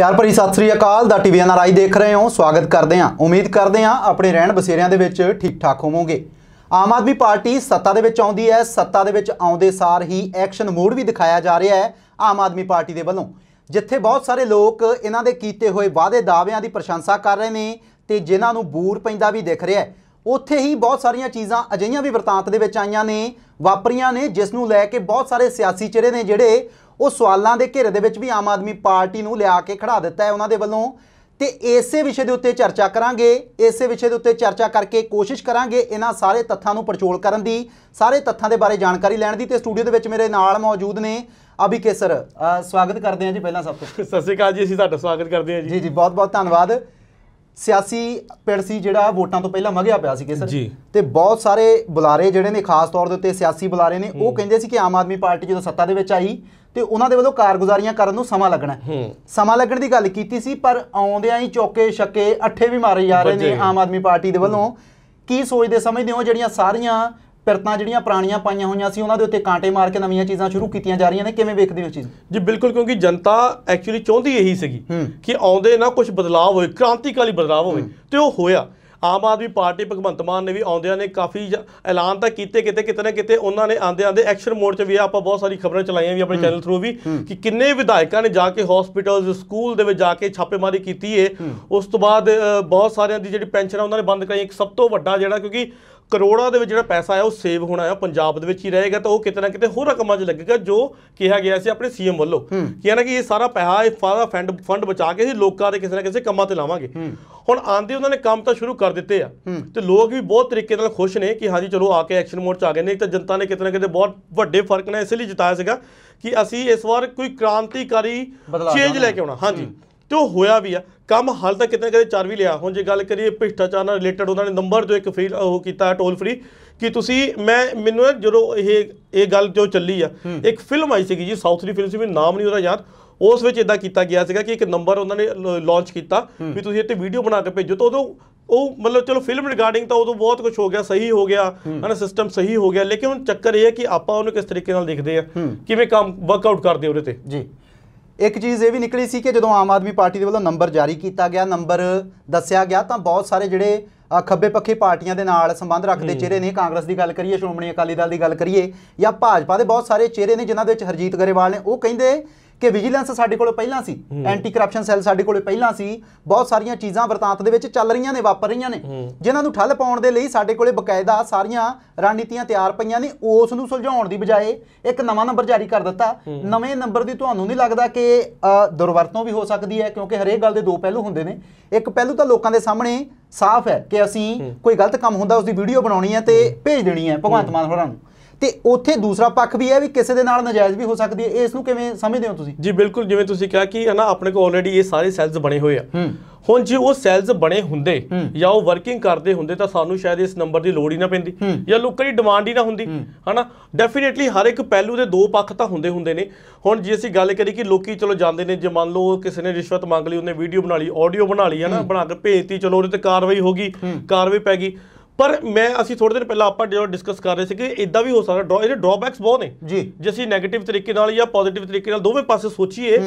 ਪਿਆਰ ਭਰੀ ਸਤਿ ਸ੍ਰੀ ਅਕਾਲ ਦਾ TV NRI ਦੇਖ ਰਹੇ ਹੋ। ਸਵਾਗਤ ਕਰਦੇ ਹਾਂ। ਉਮੀਦ ਕਰਦੇ ਹਾਂ ਆਪਣੇ ਰਹਿਣ ਬਸੇਰਿਆਂ ਦੇ ਵਿੱਚ ਠੀਕ ਠਾਕ ਹੋਵੋਗੇ। ਆਮ ਆਦਮੀ ਪਾਰਟੀ ਸੱਤਾ ਦੇ ਵਿੱਚ ਆਉਂਦੀ ਹੈ। ਸੱਤਾ ਦੇ ਵਿੱਚ ਆਉਂਦੇ ਸਾਰ ਹੀ ਐਕਸ਼ਨ ਮੋਡ ਵੀ ਦਿਖਾਇਆ ਜਾ ਰਿਹਾ ਹੈ ਆਮ ਆਦਮੀ ਪਾਰਟੀ ਦੇ ਵੱਲੋਂ। ਜਿੱਥੇ ਬਹੁਤ ਸਾਰੇ ਲੋਕ ਇਹਨਾਂ ਦੇ ਕੀਤੇ ਹੋਏ ਵਾਅਦੇ ਦਾਅਵਿਆਂ ਦੀ ਪ੍ਰਸ਼ੰਸਾ ਕਰ ਰਹੇ ਨੇ ਤੇ ਜਿਨ੍ਹਾਂ ਨੂੰ ਬੂਰ ਪੈਂਦਾ ਵੀ ਦਿਖ ਰਿਹਾ ਹੈ। ਉੱਥੇ ਹੀ ਬਹੁਤ ਸਾਰੀਆਂ ਚੀਜ਼ਾਂ ਅਜਿਹੀਆਂ ਵੀ ਵਰਤਾਂਤ ਦੇ ਵਿੱਚ ਆਈਆਂ ਨੇ, ਵਾਪਰੀਆਂ ਨੇ, ਜਿਸ ਨੂੰ ਲੈ ਕੇ ਬਹੁਤ ਸਾਰੇ ਸਿਆਸੀ ਚਿਹਰੇ ਨੇ ਜਿਹੜੇ ਉਹ ਸਵਾਲਾਂ ਦੇ ਘੇਰੇ ਦੇ ਵਿੱਚ ਵੀ ਆਮ ਆਦਮੀ ਪਾਰਟੀ ਨੂੰ ਲਿਆ ਕੇ ਖੜਾ ਦਿੱਤਾ ਹੈ ਉਹਨਾਂ ਦੇ ਵੱਲੋਂ। ਤੇ ਇਸੇ ਵਿਸ਼ੇ ਦੇ ਉੱਤੇ ਚਰਚਾ ਕਰਾਂਗੇ ਇਸੇ ਵਿਸ਼ੇ ਦੇ ਉੱਤੇ ਚਰਚਾ ਕਰਕੇ ਕੋਸ਼ਿਸ਼ ਕਰਾਂਗੇ ਇਹਨਾਂ ਸਾਰੇ ਤੱਥਾਂ ਨੂੰ ਪਰਚੋਲ ਕਰਨ ਦੀ ਸਾਰੇ ਤੱਥਾਂ ਦੇ ਬਾਰੇ ਜਾਣਕਾਰੀ ਲੈਣ ਦੀ ਤੇ ਸਟੂਡੀਓ ਦੇ ਵਿੱਚ ਮੇਰੇ ਨਾਲ ਮੌਜੂਦ ਨੇ ਅਭੀ ਕੇਸਰ। ਸਵਾਗਤ ਕਰਦੇ ਹਾਂ ਜੀ ਪਹਿਲਾਂ ਸਭ ਤੋਂ। ਸਤਿ ਸ਼੍ਰੀ ਅਕਾਲ ਜੀ ਅਸੀਂ ਤੁਹਾਡਾ ਸਵਾਗਤ ਕਰਦੇ ਹਾਂ ਜੀ। ਜੀ ਜੀ ਬਹੁਤ ਬਹੁਤ ਧੰਨਵਾਦ। ਸਿਆਸੀ ਪਿੜ ਸੀ ਜਿਹੜਾ ਵੋਟਾਂ ਤੋਂ ਪਹਿਲਾਂ ਮਗਿਆ ਪਿਆ ਸੀ ਕੇਸਰ। ਜੀ। ਤੇ ਬਹੁਤ ਸਾਰੇ ਬੁਲਾਰੇ ਜਿਹੜੇ ਨੇ ਖਾਸ ਤੌਰ ਦੇ ਉੱਤੇ ਸਿਆਸੀ ਬੁਲਾਰੇ ਨੇ ਉਹ ਕਹਿੰਦੇ ਸੀ ਕਿ ਆਮ ਆਦਮੀ ਪਾਰਟੀ ਜਦੋਂ ਸੱਤਾ ਦੇ ਵਿੱਚ ਆਈ ਤੇ ਉਹਨਾਂ ਦੇ ਵੱਲੋਂ ਕਾਰਗੁਜ਼ਾਰੀਆਂ ਕਰਨ ਨੂੰ ਸਮਾਂ ਲੱਗਣਾ ਸਮਾਂ ਲੱਗਣ ਦੀ ਗੱਲ ਕੀਤੀ ਸੀ ਪਰ ਆਉਂਦਿਆਂ ਹੀ ਚੌਕੇ ਛੱਕੇ ਅੱਠੇ ਵੀ ਮਾਰੇ ਜਾ ਰਹੇ ਨੇ। ਆਮ ਆਦਮੀ ਪਾਰਟੀ ਦੇ ਵੱਲੋਂ। ਕੀ ਸੋਚਦੇ ਸਮਝਦੇ ਹੋ ਜਿਹੜੀਆਂ ਸਾਰੀਆਂ ਪਿਰਤਾਂ ਜਿਹੜੀਆਂ ਪੁਰਾਣੀਆਂ ਪਾਈਆਂ ਹੋਈਆਂ ਸੀ ਉਹਨਾਂ ਦੇ ਉੱਤੇ ਕਾਂਟੇ ਮਾਰ ਕੇ ਨਵੀਆਂ ਚੀਜ਼ਾਂ ਸ਼ੁਰੂ ਕੀਤੀਆਂ ਜਾ ਰਹੀਆਂ ਨੇ? ਕਿਵੇਂ ਵੇਖਦੇ ਹੋ ਚੀਜ਼? ਜੀ ਬਿਲਕੁਲ ਕਿਉਂਕਿ ਜਨਤਾ ਐਕਚੁਅਲੀ ਚਾਹੁੰਦੀ ਇਹੀ ਸੀਗੀ। ਕਿ ਆਉਂਦੇ ਨਾ ਕੁਝ ਬਦਲਾਅ ਹੋਏ ਕ੍ਰਾਂਤੀਕਾਰੀ ਬਦਲਾਅ ਹੋਵੇ। ਤੇ ਉਹ ਹੋਇਆ। ਆਮ ਆਦਮੀ ਪਾਰਟੀ ਭਗਵੰਤ ਮਾਨ ਨੇ ਵੀ ਆਉਂਦਿਆਂ ਨੇ ਕਾਫੀ ਐਲਾਨ ਤਾਂ ਕੀਤੇ ਕਿਤੇ ਕਿਤੇ ਨਾ ਕਿਤੇ ਉਹਨਾਂ ਨੇ ਆਂਦੇ ਆਂਦੇ ਐਕਸ਼ਨ ਮੋਡ 'ਚ ਵੀ ਆਪਾਂ ਬਹੁਤ ਸਾਰੀ ਖਬਰਾਂ ਚਲਾਈਆਂ ਵੀ ਆਪਣੇ ਚੈਨਲ ਥਰੂ ਵੀ ਕਿ ਕਿੰਨੇ ਵਿਧਾਇਕਾਂ ਨੇ ਜਾ ਕੇ ਹਸਪੀਟਲਸ ਸਕੂਲ ਦੇ ਵਿੱਚ ਜਾ ਕੇ ਛਾਪੇਮਾਰੀ ਕੀਤੀ ਏ। ਉਸ ਤੋਂ ਬਾਅਦ ਬਹੁਤ ਸਾਰਿਆਂ ਦੀ ਜਿਹੜੀ ਪੈਨਸ਼ਨ ਆ ਉਹਨਾਂ ਨੇ ਬੰਦ ਕਰਾਈ ਇੱਕ ਸਭ ਤੋਂ ਵੱਡਾ ਜਿਹੜਾ ਕਿਉਂਕਿ ਕਰੋੜਾਂ ਦੇ ਵਿੱਚ ਜਿਹੜਾ ਪੈਸਾ ਆ ਉਹ ਸੇਵ ਹੋਣਾ ਆ ਪੰਜਾਬ ਦੇ ਵਿੱਚ ਹੀ ਰਹੇਗਾ ਤਾਂ ਉਹ ਕਿਤੇ ਨਾ ਕਿਤੇ ਹੋਰਾਂ ਕੰਮਾਂ 'ਚ ਲੱਗੇਗਾ ਜੋ ਕਿਹਾ ਗਿਆ ਸੀ ਆਪਣੇ ਸੀਐਮ ਵੱਲੋਂ। ਕਿ ਨਾ ਕਿ ਇਹ ਸਾਰਾ ਪੈਸਾ ਇਹ ਸਾਰਾ ਫੰਡ ਫੰਡ ਬਚਾ ਕੇ ਅਸੀਂ ਲੋਕਾਂ ਦੇ ਕਿਸੇ ਨਾ ਕਿਸੇ ਕੰਮਾਂ ਤੇ ਲਾਵਾਂਗੇ। ਹੁਣ ਆਂਦੇ ਉਹਨਾਂ ਨੇ ਕੰਮ ਤਾਂ ਸ਼ੁਰੂ ਕਰ ਦਿੱਤੇ ਆ। ਤੇ ਲੋਕ ਵੀ ਬਹੁਤ ਤਰੀਕੇ ਨਾਲ ਖੁਸ਼ ਨੇ ਕਿ ਹਾਂਜੀ ਚਲੋ ਆ ਕੇ ਐਕਸ਼ਨ ਮੋਡ 'ਚ ਆ ਗਏ ਨੇ ਤਾਂ ਜਨਤਾ ਨੇ ਕਿਤੇ ਨਾ ਕਿਤੇ ਬਹੁਤ ਵੱਡੇ ਫ਼ਰਕ ਨਾਲ ਇਸ ਲਈ ਜਿਤਾਇਆ ਸੀਗਾ ਕਿ ਅਸੀਂ ਇਸ ਵਾਰ ਕੋਈ ਕ੍ਰਾਂਤੀਕਾਰੀ ਚੇਂਜ ਲੈ ਕੇ ਆਉਣਾ। ਹਾਂਜੀ। ਤੇ ਉਹ ਹੋਇਆ ਵੀ ਆ। ਕੰਮ ਹਾਲ ਤੱਕ ਕਿਤੇ ਨਾ ਕਿਤੇ ਚੱਲ ਵੀ ਲਿਆ। ਹੁਣ ਜੇ ਗੱਲ ਕਰੀਏ ਭ੍ਰਿਸ਼ਟਾਚਾਰ ਨਾਲ ਰਿਲੇਟਡ ਉਹਨਾਂ ਨੇ ਨੰਬਰ ਜੋ ਇੱਕ ਫ੍ਰੀ ਉਹ ਕੀਤਾ ਟੋਲ ਫ੍ਰੀ ਕਿ ਤੁਸੀਂ ਮੈਂ ਮੈਨੂੰ ਨਾ ਜਦੋਂ ਇਹ ਇਹ ਗੱਲ ਜੋ ਚੱਲੀ ਆ ਇੱਕ ਫਿਲਮ ਆਈ ਸੀਗੀ ਜੀ ਸਾਊਥ ਦੀ ਫਿਲਮ ਸੀ ਮੈਨੂੰ ਨਾਮ ਨਹੀਂ ਉਹਦਾ ਯਾਦ। ਉਸ ਵਿੱਚ ਇਦਾਂ ਕੀਤਾ ਗਿਆ ਸੀਗਾ ਕਿ ਇੱਕ ਨੰਬਰ ਉਹਨਾਂ ਨੇ ਲਾਂਚ ਕੀਤਾ ਵੀ ਤੁਸੀਂ ਇੱਥੇ ਵੀਡੀਓ ਬਣਾ ਕੇ ਭੇਜੋ। ਤਾਂ ਉਦੋਂ ਉਹ ਮਤਲਬ ਚਲੋ ਫਿਲਮ ਰਿਗਾਰਡਿੰਗ ਤਾਂ ਉਦੋਂ ਬਹੁਤ ਕੁਝ ਹੋ ਗਿਆ ਸਹੀ ਹੋ ਗਿਆ ਹਨਾ ਸਿਸਟਮ ਸਹੀ ਹੋ ਗਿਆ। ਲੇਕਿਨ ਹੁਣ ਚੱਕਰ ਇਹ ਹੈ ਕਿ ਆਪਾਂ ਉਹਨੂੰ ਕਿਸ ਤਰੀਕੇ ਨਾਲ ਦੇਖਦੇ ਆ। ਕਿਵੇਂ ਕੰਮ ਵਰਕਆਊਟ ਕਰਦੇ ਉਹਦੇ ਤੇ। ਜੀ। ਇੱਕ ਚੀਜ਼ ਇਹ ਵੀ ਨਿਕਲੀ ਸੀ ਕਿ ਜਦੋਂ ਆਮ ਆਦਮੀ ਪਾਰਟੀ ਦੇ ਵੱਲੋਂ ਨੰਬਰ ਜਾਰੀ ਕੀਤਾ ਗਿਆ ਨੰਬਰ ਦੱਸਿਆ ਗਿਆ ਤਾਂ ਬਹੁਤ ਸਾਰੇ ਜਿਹੜੇ ਖੱਬੇ ਪੱਖੀ ਪਾਰਟੀਆਂ ਦੇ ਨਾਲ ਸੰਬੰਧ ਰੱਖਦੇ ਚਿਹਰੇ ਨੇ ਕਾਂਗਰਸ ਦੀ ਗੱਲ ਕਰੀਏ ਸ਼੍ਰੋਮਣੀ ਅਕਾਲੀ ਦਲ ਦੀ ਗੱਲ ਕਰੀਏ ਜਾਂ ਭਾਜਪਾ ਦੇ ਬਹੁਤ ਸਾਰੇ ਚਿਹਰੇ ਨੇ ਜਿਨ੍ਹਾਂ ਦੇ ਵਿੱਚ ਹਰਜੀਤ ਗਰੇਵਾਲ ਨੇ ਉਹ ਕਹਿੰਦੇ ਕਿ ਵਿਜੀਲੈਂਸ ਸਾਡੇ ਕੋਲ ਪਹਿਲਾਂ ਸੀ। ਐਂਟੀ ਕਰਪਸ਼ਨ ਸੈੱਲ ਸਾਡੇ ਕੋਲ ਪਹਿਲਾਂ ਸੀ। ਬਹੁਤ ਸਾਰੀਆਂ ਚੀਜ਼ਾਂ ਵਰਤਾਂਤ ਦੇ ਵਿੱਚ ਚੱਲ ਰਹੀਆਂ ਨੇ ਵਾਪਰ ਰਹੀਆਂ ਨੇ। ਜਿਨ੍ਹਾਂ ਨੂੰ ਠੱਲ ਪਾਉਣ ਦੇ ਲਈ ਸਾਡੇ ਕੋਲੇ ਬਕਾਇਦਾ ਸਾਰੀਆਂ ਰਣਨੀਤੀਆਂ ਤਿਆਰ ਪਈਆਂ ਨੇ ਉਸ ਨੂੰ ਸੁਲਝਾਉਣ ਦੀ ਬਜਾਏ ਇੱਕ ਨਵਾਂ ਨੰਬਰ ਜਾਰੀ ਕਰ ਦਿੱਤਾ। ਨਵੇਂ ਨੰਬਰ ਦੀ ਤੁਹਾਨੂੰ ਨਹੀਂ ਲੱਗਦਾ ਕਿ ਦੁਰਵਰਤੋਂ ਵੀ ਹੋ ਸਕਦੀ ਹੈ ਕਿਉਂਕਿ ਹਰੇਕ ਗੱਲ ਦੇ ਦੋ ਪਹਿਲੂ ਹੁੰਦੇ ਨੇ। ਇੱਕ ਪਹਿਲੂ ਤਾਂ ਲੋਕਾਂ ਦੇ ਸਾਹਮਣੇ ਸਾਫ਼ ਹੈ ਕਿ ਅਸੀਂ ਕੋਈ ਗਲਤ ਕੰਮ ਹੁੰਦਾ ਉਸ ਦੀ ਵੀਡੀਓ ਬਣਾਉਣੀ ਹੈ ਤੇ ਭੇਜ ਦੇਣੀ ਹੈ ਭਗਵੰਤ ਮਾਨ ਹੋਰਾਂ ਨੂੰ। ਤੇ ਉੱਥੇ ਦੂਸਰਾ ਪੱਖ ਵੀ ਹੈ ਵੀ ਕਿਸੇ ਦੇ ਨਾਲ ਨਜਾਇਜ਼ ਵੀ ਹੋ ਸਕਦੀ ਹੈ। ਇਸ ਨੂੰ ਕਿਵੇਂ ਸਮਝਦੇ ਹੋ ਤੁਸੀਂ? ਜੀ ਬਿਲਕੁਲ ਜਿਵੇਂ ਤੁਸੀਂ ਕਿਹਾ ਕਿ ਹਨਾ ਆਪਣੇ ਕੋਲ ਆਲਰੇਡੀ ਇਹ ਸਾਰੇ ਸੈਲਸ ਬਣੇ ਹੋਏ ਆ। ਹੁਣ ਜੇ ਉਹ ਸੈਲਸ ਬਣੇ ਹੁੰਦੇ ਜਾਂ ਉਹ ਵਰਕਿੰਗ ਕਰਦੇ ਹੁੰਦੇ ਤਾਂ ਸਾਨੂੰ ਸ਼ਾਇਦ ਇਸ ਨੰਬਰ ਦੀ ਲੋੜ ਹੀ ਨਾ ਪੈਂਦੀ। ਜਾਂ ਲੋਕਾਂ ਦੀ ਡਿਮਾਂਡ ਹੀ ਨਾ ਹੁੰਦੀ। ਹਨਾ ਡੈਫੀਨੇਟਲੀ ਹਰ ਇੱਕ ਪਹਿਲੂ ਦੇ ਦੋ ਪੱਖ ਤਾਂ ਹੁੰਦੇ ਹੁੰਦੇ ਨੇ। ਹੁਣ ਜੇ ਅਸੀਂ ਗੱਲ ਕਰੀ ਕਿ ਲੋਕੀ ਚਲੋ ਜਾਂਦੇ ਨੇ ਜੇ ਮੰਨ ਲਓ ਕਿਸੇ ਨੇ ਰਿਸ਼ਵਤ ਮੰਗ ਲਈ ਉਹਨੇ ਵੀਡੀਓ ਬਣਾ ਲਈ ਆਡੀਓ ਬਣਾ ਲਈ ਹਨਾ ਬਣਾ ਕੇ ਭੇਜਤੀ ਚਲੋ ਉਹਦੇ ਤੇ ਕਾਰਵਾਈ ਹੋ ਗਈ ਕਾਰਵਾਈ ਪੈ ਗਈ। ਪਰ ਮੈਂ ਅਸੀਂ ਥੋੜੇ ਦਿਨ ਪਹਿਲਾਂ ਆਪਾਂ ਜਦੋਂ ਡਿਸਕਸ ਕਰ ਰਹੇ ਸੀ ਕਿ ਇਦਾਂ ਵੀ ਹੋ ਸਕਦਾ ਡਰਾ ਇਹਦੇ ਡਰਾਬੈਕਸ ਬਹੁਤ ਨੇ। ਜੀ। ਜੇ ਅਸੀਂ 네ਗੇਟਿਵ ਤਰੀਕੇ ਨਾਲ ਜਾਂ ਪੋਜ਼ਿਟਿਵ ਤਰੀਕੇ ਨਾਲ ਦੋਵੇਂ ਪਾਸੇ ਸੋਚੀਏ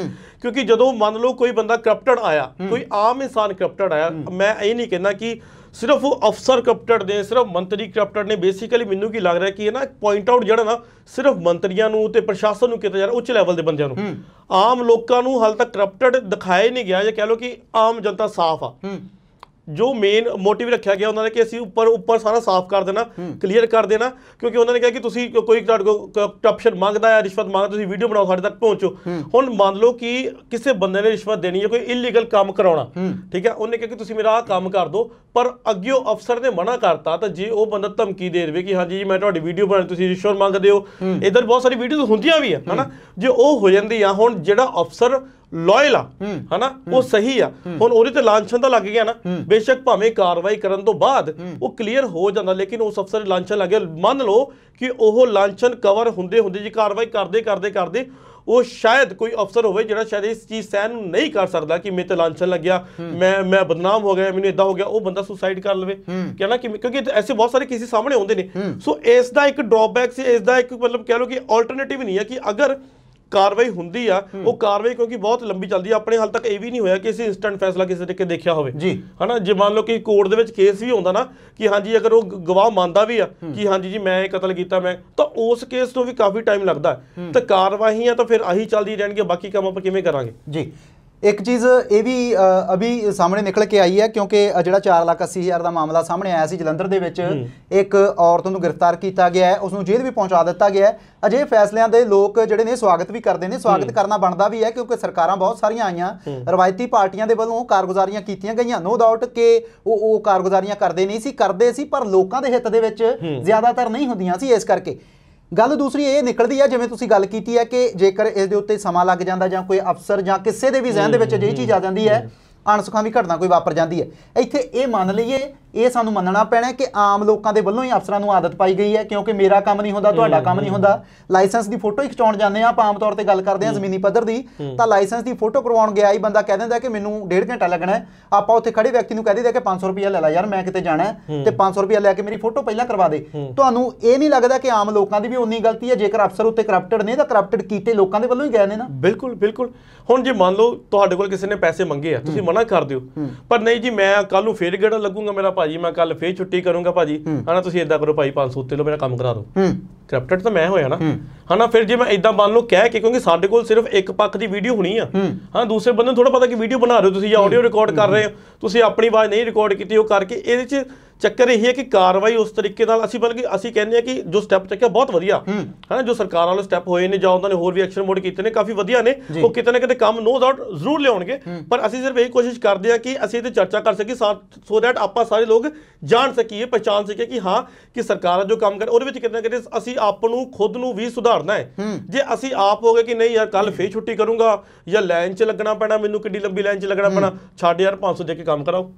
ਕਿਉਂਕਿ ਜਦੋਂ ਮੰਨ ਲਓ ਕੋਈ ਬੰਦਾ ਕਰਪਟਡ ਆਇਆ ਕੋਈ ਆਮ ਇਨਸਾਨ ਕਰਪਟਡ ਆਇਆ ਮੈਂ ਇਹ ਨਹੀਂ ਕਹਿੰਦਾ ਕਿ ਸਿਰਫ ਉਹ ਅਫਸਰ ਕਰਪਟਡ ਨੇ ਸਿਰਫ ਮੰਤਰੀ ਕਰਪਟਡ ਨੇ। ਬੇਸਿਕਲੀ ਮੈਨੂੰ ਕੀ ਲੱਗ ਰਿਹਾ ਕਿ ਇਹ ਨਾ ਪੁਆਇੰਟ ਆਊਟ ਜਿਹੜਾ ਨਾ ਸਿਰਫ ਮੰਤਰੀਆਂ ਨੂੰ ਤੇ ਪ੍ਰਸ਼ਾਸਨ ਨੂੰ ਕੀਤਾ ਜਾ ਰਿਹਾ ਉੱਚ ਲੈਵਲ ਦੇ ਬੰਦਿਆਂ ਨੂੰ। ਆਮ ਲੋਕਾਂ ਨੂੰ ਹਾਲ ਤੱਕ ਕਰਪਟਡ ਦਿਖਾਇਆ ਹੀ ਨਹੀਂ ਗਿਆ ਜਾਂ ਕਹਿ ਲਓ ਕਿ ਆਮ ਜਨਤਾ ਸਾਫ਼ ਆ। ਜੋ ਮੇਨ ਮੋਟਿਵ ਰੱਖਿਆ ਗਿਆ ਉਹਨਾਂ ਨੇ ਕਿ ਅਸੀਂ ਉੱਪਰ ਉੱਪਰ ਸਾਰਾ ਸਾਫ਼ ਕਰ ਦੇਣਾ ਕਲੀਅਰ ਕਰ ਦੇਣਾ ਕਿਉਂਕਿ ਉਹਨਾਂ ਨੇ ਕਿਹਾ ਕਿ ਤੁਸੀਂ ਕੋਈ ਤੁਹਾਡੇ ਕੋਲ ਕਰਪਸ਼ਨ ਮੰਗਦਾ ਹੈ ਰਿਸ਼ਵਤ ਮੰਗਦਾ ਤੁਸੀਂ ਵੀਡੀਓ ਬਣਾਓ ਸਾਡੇ ਤੱਕ ਪਹੁੰਚੋ। ਹੁਣ ਮੰਨ ਲਓ ਕਿ ਕਿਸੇ ਬੰਦੇ ਨੇ ਰਿਸ਼ਵਤ ਦੇਣੀ ਹੈ ਕੋਈ ਇਲੀਗਲ ਕੰਮ ਕਰਾਉਣਾ। ਠੀਕ ਹੈ? ਉਹਨੇ ਕਿਹਾ ਕਿ ਤੁਸੀਂ ਮੇਰਾ ਆਹ ਕੰਮ ਕਰ ਦਿਓ ਪਰ ਅੱਗਿਓ ਅਫਸਰ ਨੇ ਮਨਾ ਕਰਤਾ ਤਾਂ ਜੇ ਉਹ ਬੰਦਾ ਧਮਕੀ ਦੇ ਦੇਵੇ ਕਿ ਹਾਂਜੀ ਜੀ ਮੈਂ ਤੁਹਾਡੀ ਵੀਡੀਓ ਬਣਾਉਣੀ ਤੁਸੀਂ ਰਿਸ਼ਵਤ ਮੰਗਦੇ ਹੋ। ਇਧਰ ਬਹੁਤ ਸਾਰੀ ਵੀਡੀਓਜ਼ ਹੁੰਦੀਆਂ ਵੀ ਆ ਹਨਾ? ਜੇ ਉਹ ਹੋ ਜਾਂਦੀ ਆ ਹੁਣ ਜਿਹੜਾ ਅਫਸਰ ਲਾਇਲ ਆ। ਹਨਾ? ਉਹ ਸਹੀ ਆ। ਹੁਣ ਉਹਦੇ ਤੇ ਲਾਂਛਨ ਤਾਂ ਲੱਗ ਗਿਆ ਨਾ। ਬੇਸ਼ੱਕ ਭਾਵੇਂ ਕਾਰਵਾਈ ਕਰਨ ਤੋਂ ਬਾਅਦ ਉਹ ਕਲੀਅਰ ਹੋ ਜਾਂਦਾ ਲੇਕਿਨ ਉਸ ਅਫਸਰ ਲਾਂਛਨ ਲੱਗ ਗਿਆ ਮੰਨ ਲਓ ਕਿ ਉਹ ਲਾਂਛਨ ਕਵਰ ਹੁੰਦੇ ਹੁੰਦੇ ਜੀ ਕਾਰਵਾਈ ਕਰਦੇ ਕਰਦੇ ਕਰਦੇ ਉਹ ਸ਼ਾਇਦ ਕੋਈ ਅਫਸਰ ਹੋਵੇ ਜਿਹੜਾ ਸ਼ਾਇਦ ਇਸ ਚੀਜ਼ ਸਹਿਨ ਨਹੀਂ ਕਰ ਸਕਦਾ ਕਿ ਮੇਰੇ ਤੇ ਲਾਂਛਨ ਲੱਗਿਆ ਮੈਂ ਮੈਂ ਬਦਨਾਮ ਹੋ ਗਿਆ ਮੈਨੂੰ ਇਦਾਂ ਹੋ ਗਿਆ ਉਹ ਬੰਦਾ ਸੁਸਾਈਡ ਕਰ ਲਵੇ। ਕਹਿਣਾ ਕਿ ਕਿਉਂਕਿ ਐਸੇ ਬਹੁਤ ਸਾਰੇ ਕੇਸਿਸ ਸਾਹਮਣੇ ਆਉਂਦੇ ਨੇ। ਸੋ ਇਸ ਦਾ ਇੱਕ ਡਰਾਬੈਕ ਸੀ ਇਸ ਦਾ ਇੱਕ ਮਤਲਬ ਕਹਿ ਲਓ ਕਿ ਆਲਟਰਨੇਟਿਵ ਨਹੀਂ ਹੈ ਕਿ ਅਗਰ ਕਾਰਵਾਈ ਹੁੰਦੀ ਆ ਉਹ ਕਾਰਵਾਈ ਕਿਉਂਕਿ ਬਹੁਤ ਲੰਬੀ ਚੱਲਦੀ ਆ ਆਪਣੇ ਹਾਲ ਤੱਕ ਇਹ ਵੀ ਨਹੀਂ ਹੋਇਆ ਕਿ ਅਸੀਂ ਇਨਸਟੈਂਟ ਫੈਸਲਾ ਕਿਸੇ ਤਰੀਕੇ ਦੇਖਿਆ ਹੋਵੇ। ਜੀ। ਹਨਾ ਜੇ ਮੰਨ ਲਓ ਕਿ ਕੋਰਟ ਦੇ ਵਿੱਚ ਕੇਸ ਵੀ ਹੁੰਦਾ ਨਾ ਕਿ ਹਾਂਜੀ ਅਗਰ ਉਹ ਗਵਾਹ ਮੰਨਦਾ ਵੀ ਆ ਕਿ ਹਾਂਜੀ ਜੀ ਮੈਂ ਇਹ ਕਤਲ ਕੀਤਾ ਮੈਂ ਤਾਂ ਉਸ ਕੇਸ ਨੂੰ ਵੀ ਕਾਫੀ ਟਾਈਮ ਲੱਗਦਾ। ਤੇ ਕਾਰਵਾਈਆਂ ਤਾਂ ਫਿਰ ਆਹੀ ਚੱਲਦੀ ਰਹਿਣਗੀਆਂ ਬਾਕੀ ਕੰਮ ਆਪਾਂ ਕਿਵੇਂ ਕਰਾਂਗੇ? ਜੀ। ਇੱਕ ਚੀਜ਼ ਇਹ ਵੀ ਅਭੀ ਸਾਹਮਣੇ ਨਿਕਲ ਕੇ ਆਈ ਹੈ ਕਿਉਂਕਿ ਜਿਹੜਾ 4 ਲੱਖ 80 ਹਜ਼ਾਰ ਦਾ ਮਾਮਲਾ ਸਾਹਮਣੇ ਆਇਆ ਸੀ ਜਲੰਧਰ ਦੇ ਵਿੱਚ ਇੱਕ ਔਰਤ ਨੂੰ ਗ੍ਰਿਫਤਾਰ ਕੀਤਾ ਗਿਆ ਹੈ ਉਸ ਨੂੰ ਜੇਲ੍ਹ ਵੀ ਪਹੁੰਚਾ ਦਿੱਤਾ ਗਿਆ ਹੈ। ਅਜੇ ਫੈਸਲਿਆਂ ਦੇ ਲੋਕ ਜਿਹੜੇ ਨੇ ਸਵਾਗਤ ਵੀ ਕਰਦੇ ਨੇ ਸਵਾਗਤ ਕਰਨਾ ਬਣਦਾ ਵੀ ਹੈ ਕਿਉਂਕਿ ਸਰਕਾਰਾਂ ਬਹੁਤ ਸਾਰੀਆਂ ਆਈਆਂ। ਰਵਾਇਤੀ ਪਾਰਟੀਆਂ ਦੇ ਵੱਲੋਂ ਕਾਰਗੁਜ਼ਾਰੀਆਂ ਕੀਤੀਆਂ ਗਈਆਂ। ਨੋ ਡਾਊਟ ਕਿ ਉਹ ਉਹ ਕਾਰਗੁਜ਼ਾਰੀਆਂ ਕਰਦੇ ਨਹੀਂ ਸੀ ਕਰਦੇ ਸੀ ਪਰ ਲੋਕਾਂ ਦੇ ਹਿੱਤ ਦੇ ਵਿੱਚ ਜ਼ਿਆਦਾਤਰ ਨਹੀਂ ਹੁੰਦੀਆਂ ਸੀ ਇਸ ਕਰਕੇ। ਗੱਲ ਦੂਸਰੀ ਇਹ ਨਿਕਲਦੀ ਹੈ ਜਿਵੇਂ ਤੁਸੀਂ ਗੱਲ ਕੀਤੀ ਹੈ ਕਿ ਜੇਕਰ ਇਸ ਦੇ ਉੱਤੇ ਸਮਾਂ ਲੱਗ ਜਾਂਦਾ ਜਾਂ ਕੋਈ ਅਫਸਰ ਜਾਂ ਕਿਸੇ ਦੇ ਵੀ ਜ਼ਿਹਨ ਦੇ ਵਿੱਚ ਅਜਿਹੀ ਚੀਜ਼ ਆ ਜਾਂਦੀ ਹੈ ਅਣਸੁਖਾਂ ਵੀ ਘਟਨਾ ਕੋਈ ਵਾਪਰ ਜਾਂਦੀ ਹੈ। ਇੱਥੇ ਇਹ ਮੰਨ ਲਈਏ ਇਹ ਸਾਨੂੰ ਮੰਨਣਾ ਪੈਣਾ ਕਿ ਆਮ ਲੋਕਾਂ ਦੇ ਵੱਲੋਂ ਹੀ ਅਫਸਰਾਂ ਨੂੰ ਆਦਤ ਪਾਈ ਗਈ ਹੈ ਕਿਉਂਕਿ ਮੇਰਾ ਕੰਮ ਨਹੀਂ ਹੁੰਦਾ ਤੁਹਾਡਾ ਕੰਮ ਨਹੀਂ ਹੁੰਦਾ। ਲਾਇਸੈਂਸ ਦੀ ਫੋਟੋ ਹੀ ਖਿਚਾਉਣ ਜਾਂਦੇ ਆ ਆਪਾਂ ਆਮ ਤੌਰ ਤੇ ਗੱਲ ਕਰਦੇ ਆ ਜ਼ਮੀਨੀ ਪੱਧਰ ਦੀ। ਤਾਂ ਲਾਇਸੈਂਸ ਦੀ ਫੋਟੋ ਕਰਵਾਉਣ ਗਿਆ ਹੀ ਬੰਦਾ ਕਹਿ ਦਿੰਦਾ ਕਿ ਮੈਨੂੰ ਡੇਢ ਘੰਟਾ ਲੱਗਣਾ ਆਪਾਂ ਉੱਥੇ ਖੜੇ ਵਿਅਕਤੀ ਨੂੰ ਕਹਿ ਦਿੰਦੇ ਕਿ 500 ਰੁਪਏ ਲੈ ਲੈ ਯਾਰ ਮੈਂ ਕਿਤੇ ਜਾਣਾ ਤੇ 500 ਰੁਪਏ ਲੈ ਕੇ ਮੇਰੀ ਫੋਟੋ ਪਹਿਲਾਂ ਕਰਵਾ ਦੇ। ਤੁਹਾਨੂੰ ਇਹ ਨਹੀਂ ਲੱਗਦਾ ਕਿ ਆਮ ਲੋਕਾਂ ਦੀ ਵੀ ਉਨੀ ਗਲਤੀ ਹੈ ਜੇਕਰ ਅਫਸਰ ਉੱਤੇ ਕਰਪਟਡ ਨੇ ਤਾਂ ਕਰਪਟਡ ਕੀਤੇ ਲੋਕਾਂ ਦੇ ਵੱਲੋਂ ਹੀ ਗਏ ਨੇ ਨਾ। ਬਿਲਕੁਲ ਬਿਲਕੁਲ। ਹੁਣ ਜੇ ਮੰਨ ਲਓ ਤੁਹਾਡੇ ਕੋਲ ਕਿਸੇ ਨੇ ਪੈਸੇ ਮੰਗੇ ਆ ਤੁਸੀਂ ਮਨਾ ਕਰ ਦਿਓ। ਪਰ ਨਹੀਂ ਜੀ ਮੈਂ ਕੱਲ ਨੂੰ ਫੇਰ ਗੇੜਾ ਲੱਗੂਗਾ ਮੇਰਾ ਭਾਜੀ ਮੈਂ ਕੱਲ ਫੇਰ ਛੁੱਟੀ ਕਰੂੰਗਾ ਭਾਜੀ। ਹਨਾ ਤੁਸੀਂ ਇਦਾਂ ਕਰੋ ਭਾਈ 500 ਉੱਤੇ ਲਓ ਮੇਰਾ ਕੰਮ ਕਰਾ ਦਿਓ। ਕਰਪਟਡ ਤਾਂ ਮੈਂ ਹੋਇਆ ਨਾ। ਹਨਾ ਫਿਰ ਜੇ ਮੈਂ ਇਦਾਂ ਮੰਨ ਲਓ ਕਹਿ ਕੇ ਕਿਉਂਕਿ ਸਾਡੇ ਕੋਲ ਸਿਰਫ ਇੱਕ ਪੱਖ ਦੀ ਵੀਡੀਓ ਹੋਣੀ ਆ। ਹਾਂ। ਦੂਸਰੇ ਬੰਦੇ ਨੂੰ ਥੋੜਾ ਪਤਾ ਕਿ ਵੀਡੀਓ ਬਣਾ ਰਹੇ ਹੋ ਤੁਸੀਂ ਜਾਂ ਆਡੀਓ ਰਿਕਾਰਡ ਕਰ ਰਹੇ ਹੋ। ਤੁਸੀਂ ਆਪਣੀ ਆਵਾਜ਼ ਨਹੀਂ ਰਿਕਾਰਡ ਕੀਤੀ ਉਹ ਕਰਕੇ ਇਹਦੇ 'ਚ ਚੱਕਰ ਇਹ ਹੈ ਕਿ ਕਾਰਵਾਈ ਉਸ ਤਰੀਕੇ ਨਾਲ ਅਸੀਂ ਬਲਕਿ ਅਸੀਂ ਕਹਿੰਦੇ ਆ ਕਿ ਜੋ ਸਟੈਪ ਚੱਕਿਆ ਬਹੁਤ ਵਧੀਆ। ਹਨਾ ਜੋ ਸਰਕਾਰ ਵਾਲੇ ਸਟੈਪ ਹੋਏ ਨੇ ਜਾਂ ਉਹਨਾਂ ਨੇ ਹੋਰ ਵੀ ਐਕਸ਼ਨ ਮੋਡ ਕੀਤੇ ਨੇ ਕਾਫੀ ਵਧੀਆ ਨੇ। ਉਹ ਕਿਤੇ ਨਾ ਕਿਤੇ ਕੰਮ ਨੋ ਡਾਊਟ ਜ਼ਰੂਰ ਲਿਆਉਣਗੇ। ਪਰ ਅਸੀਂ ਸਿਰਫ ਇਹ ਕੋਸ਼ਿਸ਼ ਕਰਦੇ ਆ ਕਿ ਅਸੀਂ ਇਹਤੇ ਚਰਚਾ ਕਰ ਸਕੀਏ ਸੋ ਦੈਟ ਆਪਾਂ ਸਾਰੇ ਲੋਕ ਜਾਣ ਸਕੀਏ ਪਛਾਣ ਸਕੀਏ ਕਿ ਹਾਂ ਕਿ ਸਰਕਾਰ ਜੋ ਕੰਮ ਕਰ ਉਹਦੇ ਵਿੱਚ ਕਿਤੇ ਨਾ ਕਿਤੇ ਅਸੀਂ ਆਪ ਨੂੰ ਖੁਦ ਨੂੰ ਵੀ ਸੁਧਾਰਨਾ ਹੈ। ਜੇ ਅਸੀਂ ਆਪ ਹੋ ਗਏ ਕਿ ਨਹੀਂ ਯਾਰ ਕੱਲ ਫੇਰ ਛੁੱਟੀ ਕਰੂੰਗਾ ਜਾਂ ਲਾਈਨ 'ਚ ਲੱਗਣਾ ਪੈਣਾ ਮੈਨੂੰ ਕਿੱਡੀ ਲੰਬੀ ਲਾਈਨ 'ਚ ਲੱਗਣਾ ਪੈਣਾ ਛੱਡ ਯਾਰ 500 ਦੇ ਕੇ ਕੰਮ ਕਰਾਓ।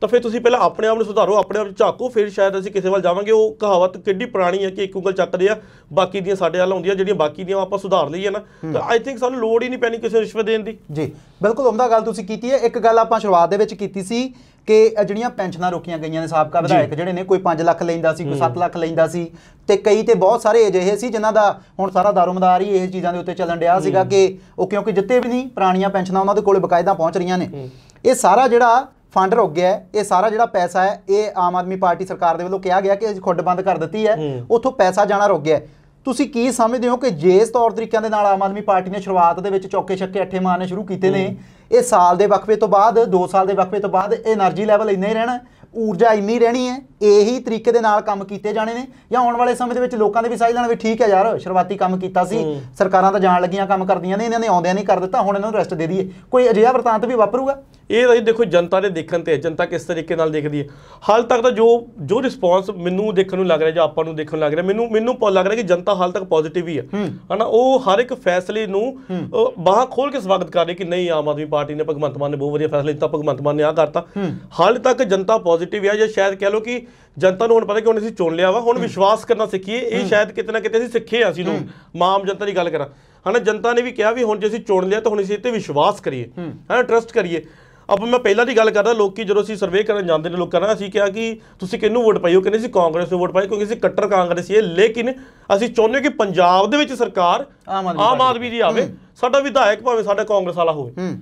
ਤਾਂ ਫਿਰ ਤੁਸੀਂ ਪਹਿਲਾਂ ਆਪਣੇ ਆਪ ਨੂੰ ਸੁਧਾਰੋ ਆਪਣੇ ਆਪ 'ਚ ਝਾਕੋ ਫਿਰ ਸ਼ਾਇਦ ਅਸੀਂ ਕਿਸੇ ਵੱਲ ਜਾਵਾਂਗੇ। ਉਹ ਕਹਾਵਤ ਕਿੱਡੀ ਪੁਰਾਣੀ ਹੈ ਕਿ ਇੱਕ ਉਂਗਲ ਚੱਕਦੇ ਆ ਬਾਕੀ ਦੀਆਂ ਸਾਡੇ ਵੱਲ ਆਉਂਦੀਆਂ ਜਿਹੜੀਆਂ ਬਾਕੀ ਦੀਆਂ ਆਪਾਂ ਸੁਧਾਰ ਲਈਏ ਨਾ। ਤਾਂ ਆਈ ਥਿੰਕ ਸਾਨੂੰ ਲੋੜ ਹੀ ਨਹੀਂ ਪੈਣੀ ਕਿਸੇ ਰਿਸ਼ਵਤ ਦੇਣ ਦੀ। ਜੀ ਬਿਲਕੁਲ ਉਮਦਾ ਗੱਲ ਤੁਸੀਂ ਕੀਤੀ ਹੈ। ਇੱਕ ਗੱਲ ਆਪਾਂ ਸ਼ੁਰੂਆਤ ਦੇ ਵਿੱਚ ਕੀਤੀ ਸੀ ਕਿ ਜਿਹੜੀਆਂ ਪੈਨਸ਼ਨਾਂ ਰੋਕੀਆਂ ਗਈਆਂ ਨੇ ਸਾਬਕਾ ਵਿਧਾਇਕ ਜਿਹੜੇ ਨੇ ਕੋਈ 5 ਲੱਖ ਲੈਂਦਾ ਸੀ ਕੋਈ 7 ਲੱਖ ਲੈਂਦਾ ਸੀ ਤੇ ਕਈ ਤੇ ਬਹੁਤ ਸਾਰੇ ਅਜਿਹੇ ਸੀ ਜਿਨ੍ਹਾਂ ਦਾ ਹੁਣ ਸਾਰਾ ਦਾਰੋਮਦਾਰ ਹੀ ਇਹ ਚੀਜ਼ਾਂ ਦੇ ਉੱਤੇ ਚੱਲਣ ਡਿਆ ਸੀਗਾ ਕਿ ਉਹ ਕਿਉਂਕਿ ਜਿੱਤੇ ਵੀ ਨਹੀਂ ਪੁਰਾਣੀਆਂ ਪੈਨਸ਼ਨਾਂ ਉਹਨਾਂ ਦੇ ਕੋਲੇ ਬਕਾਇਦਾ ਪਹੁੰਚ ਰਹੀਆਂ ਨੇ। ਇਹ ਸਾਰਾ ਜਿਹੜਾ ਫੰਡ ਰੁਕ ਗਿਆ ਇਹ ਸਾਰਾ ਜਿਹੜਾ ਪੈਸਾ ਹੈ ਇਹ ਆਮ ਆਦਮੀ ਪਾਰਟੀ ਸਰਕਾਰ ਦੇ ਵੱਲੋਂ ਕਿਹਾ ਗਿਆ ਕਿ ਅਸੀਂ ਖੁੱਡ ਬੰਦ ਕਰ ਦਿੱਤੀ ਹੈ ਉੱਥੋਂ ਪੈਸਾ ਜਾਣਾ ਰੁਕ ਗਿਆ ਤੁਸੀਂ ਕੀ ਸਮਝਦੇ ਹੋ ਕਿ ਜੇਸ ਤੌਰ ਤਰੀਕਿਆਂ ਦੇ ਨਾਲ ਆਮ ਆਦਮੀ ਪਾਰਟੀ ਨੇ ਸ਼ੁਰੂਆਤ ਦੇ ਵਿੱਚ ਚੌਕੇ ਛੱਕੇ ਅੱਠੇ ਮਾਰਨੇ ਸ਼ੁਰੂ ਕੀਤੇ ਨੇ ਇਹ ਸਾਲ ਦੇ ਵਕਫੇ ਤੋਂ ਬਾਅਦ 2 ਸਾਲ ਦੇ ਵਕਫੇ ਤੋਂ ਬਾਅਦ ਐਨਰਜੀ ਲੈਵਲ ਇੰਨਾ ਹੀ ਰਹਿਣਾ ਊਰਜਾ ਇੰਨੀ ਰਹਿਣੀ ਹੈ ਇਹੀ ਤਰੀਕੇ ਦੇ ਨਾਲ ਕੰਮ ਕੀਤੇ ਜਾਣੇ ਨੇ ਜਾਂ ਆਉਣ ਵਾਲੇ ਸਮੇਂ ਦੇ ਵਿੱਚ ਲੋਕਾਂ ਦੇ ਵੀ ਸਾਈ ਲੈਣਾ ਵੀ ਠੀਕ ਹੈ ਯਾਰ ਸ਼ੁਰੂਆਤੀ ਕੰਮ ਕੀਤਾ ਸੀ ਸਰਕਾਰਾਂ ਤਾਂ ਜਾਣ ਲੱਗੀਆਂ ਕੰਮ ਕਰਦੀਆਂ ਨੇ ਇਹਨਾਂ ਨੇ ਆਉਂਦਿਆਂ ਨਹੀਂ ਕਰ ਦਿੱਤਾ ਹੁਣ ਇਹਨਾਂ ਨੂੰ ਰੈਸਟ ਦੇ ਦਈਏ। ਕੋਈ ਅਜਿਹਾ ਵਰਤਾਂਤ ਵੀ ਵਾਪਰੂਗਾ? ਇਹ ਤਾਂ ਦੇਖੋ ਜਨਤਾ ਦੇ ਦੇਖਣ ਤੇ ਜਨਤਾ ਕਿਸ ਤਰੀਕੇ ਨਾਲ ਦੇਖਦੀ ਹੈ। ਹਾਲ ਤੱਕ ਤਾਂ ਜੋ ਜੋ ਰਿਸਪੌਂਸ ਮੈਨੂੰ ਦੇਖਣ ਨੂੰ ਲੱਗ ਰਿਹਾ ਜਾਂ ਆਪਾਂ ਨੂੰ ਦੇਖਣ ਨੂੰ ਲੱਗ ਰਿਹਾ ਮੈਨੂੰ ਮੈਨੂੰ ਪ- ਲੱਗ ਰਿਹਾ ਕਿ ਜਨਤਾ ਹਾਲ ਤੱਕ ਪੋਜ਼ਿਟਿਵ ਹੀ ਹੈ। ਹਨਾ ਉਹ ਹਰ ਇੱਕ ਫੈਸਲੇ ਨੂੰ ਬਾਹਾਂ ਖੋਲ ਕੇ ਸਵਾਗਤ ਕਰ ਰਹੀ ਕਿ ਨਹੀਂ ਆਮ ਆਦਮੀ ਪਾਰਟੀ ਨੇ ਭਗਵੰਤ ਮਾਨ ਨੇ ਬਹੁਤ ਵਧੀਆ ਫੈਸਲਾ ਲਿੱਤਾ ਭਗਵੰਤ ਮਾਨ ਨੇ ਆ ਕਰਤਾ। ਹਾਲ ਤੱਕ ਜਨਤਾ ਪੋਜ਼ਿਟਿਵ ਹੈ ਜਾਂ ਸ਼ਾਇਦ ਕਹਿ ਲਓ ਕਿ ਜਨਤਾ ਨੂੰ ਹੁਣ ਪਤਾ ਕਿ ਹੁਣ ਅਸੀਂ ਚੁਣ ਲਿਆ ਵਾ? ਹੁਣ ਵਿਸ਼ਵਾਸ ਕਰਨਾ ਸਿੱਖੀਏ। ਇਹ ਸ਼ਾਇਦ ਕਿਤੇ ਨਾ ਕਿਤੇ ਅਸੀਂ ਸਿੱਖੇ ਹਾਂ ਅਸੀਂ ਲੋਕ। ਮਾਂ ਆਮ ਜਨਤਾ ਦੀ ਗੱਲ ਕਰਾਂ। ਹਨਾ ਜਨਤਾ ਨੇ ਵੀ ਕਿਹਾ ਵੀ ਹੁਣ ਜੇ ਅਸੀਂ ਚੁਣ ਲਿਆ ਤਾਂ ਹੁਣ ਅਸੀਂ ਇਹ ਤੇ ਵਿਸ਼ਵਾਸ ਕਰੀਏ। ਹਨਾ ਟਰਸਟ ਕਰੀਏ। ਆਪਾਂ ਮੈਂ ਪਹਿਲਾਂ ਦੀ ਗੱਲ ਕਰਦਾ ਲੋਕੀ ਜਦੋਂ ਅਸੀਂ ਸਰਵੇ ਕਰਨ ਜਾਂਦੇ ਨੇ ਲੋਕਾਂ ਨਾਲ ਅਸੀਂ ਕਿਹਾ ਕਿ ਤੁਸੀਂ ਕਿਹਨੂੰ ਵੋਟ ਪਾਈਓ ਕਹਿੰਦੇ ਸੀ ਕਾਂਗਰਸ ਨੂੰ ਵੋਟ ਪਾਈ ਕਿਉਂਕਿ ਅਸੀਂ ਕੱਟਰ ਕਾਂਗਰਸੀ ਹੈ ਲੇਕਿਨ ਅਸੀਂ ਚਾਹੁੰਦੇ ਹਾਂ ਕਿ ਪੰਜਾਬ ਦੇ ਵਿੱਚ ਸਰਕਾਰ ਆਮ ਆਦਮੀ ਦੀ ਆਵੇ। ਸਾਡਾ ਵਿਧਾਇਕ ਭਾਵੇਂ ਸਾਡਾ ਕਾਂਗਰਸ ਵਾਲਾ ਹੋਵੇ। ਹੂੰ।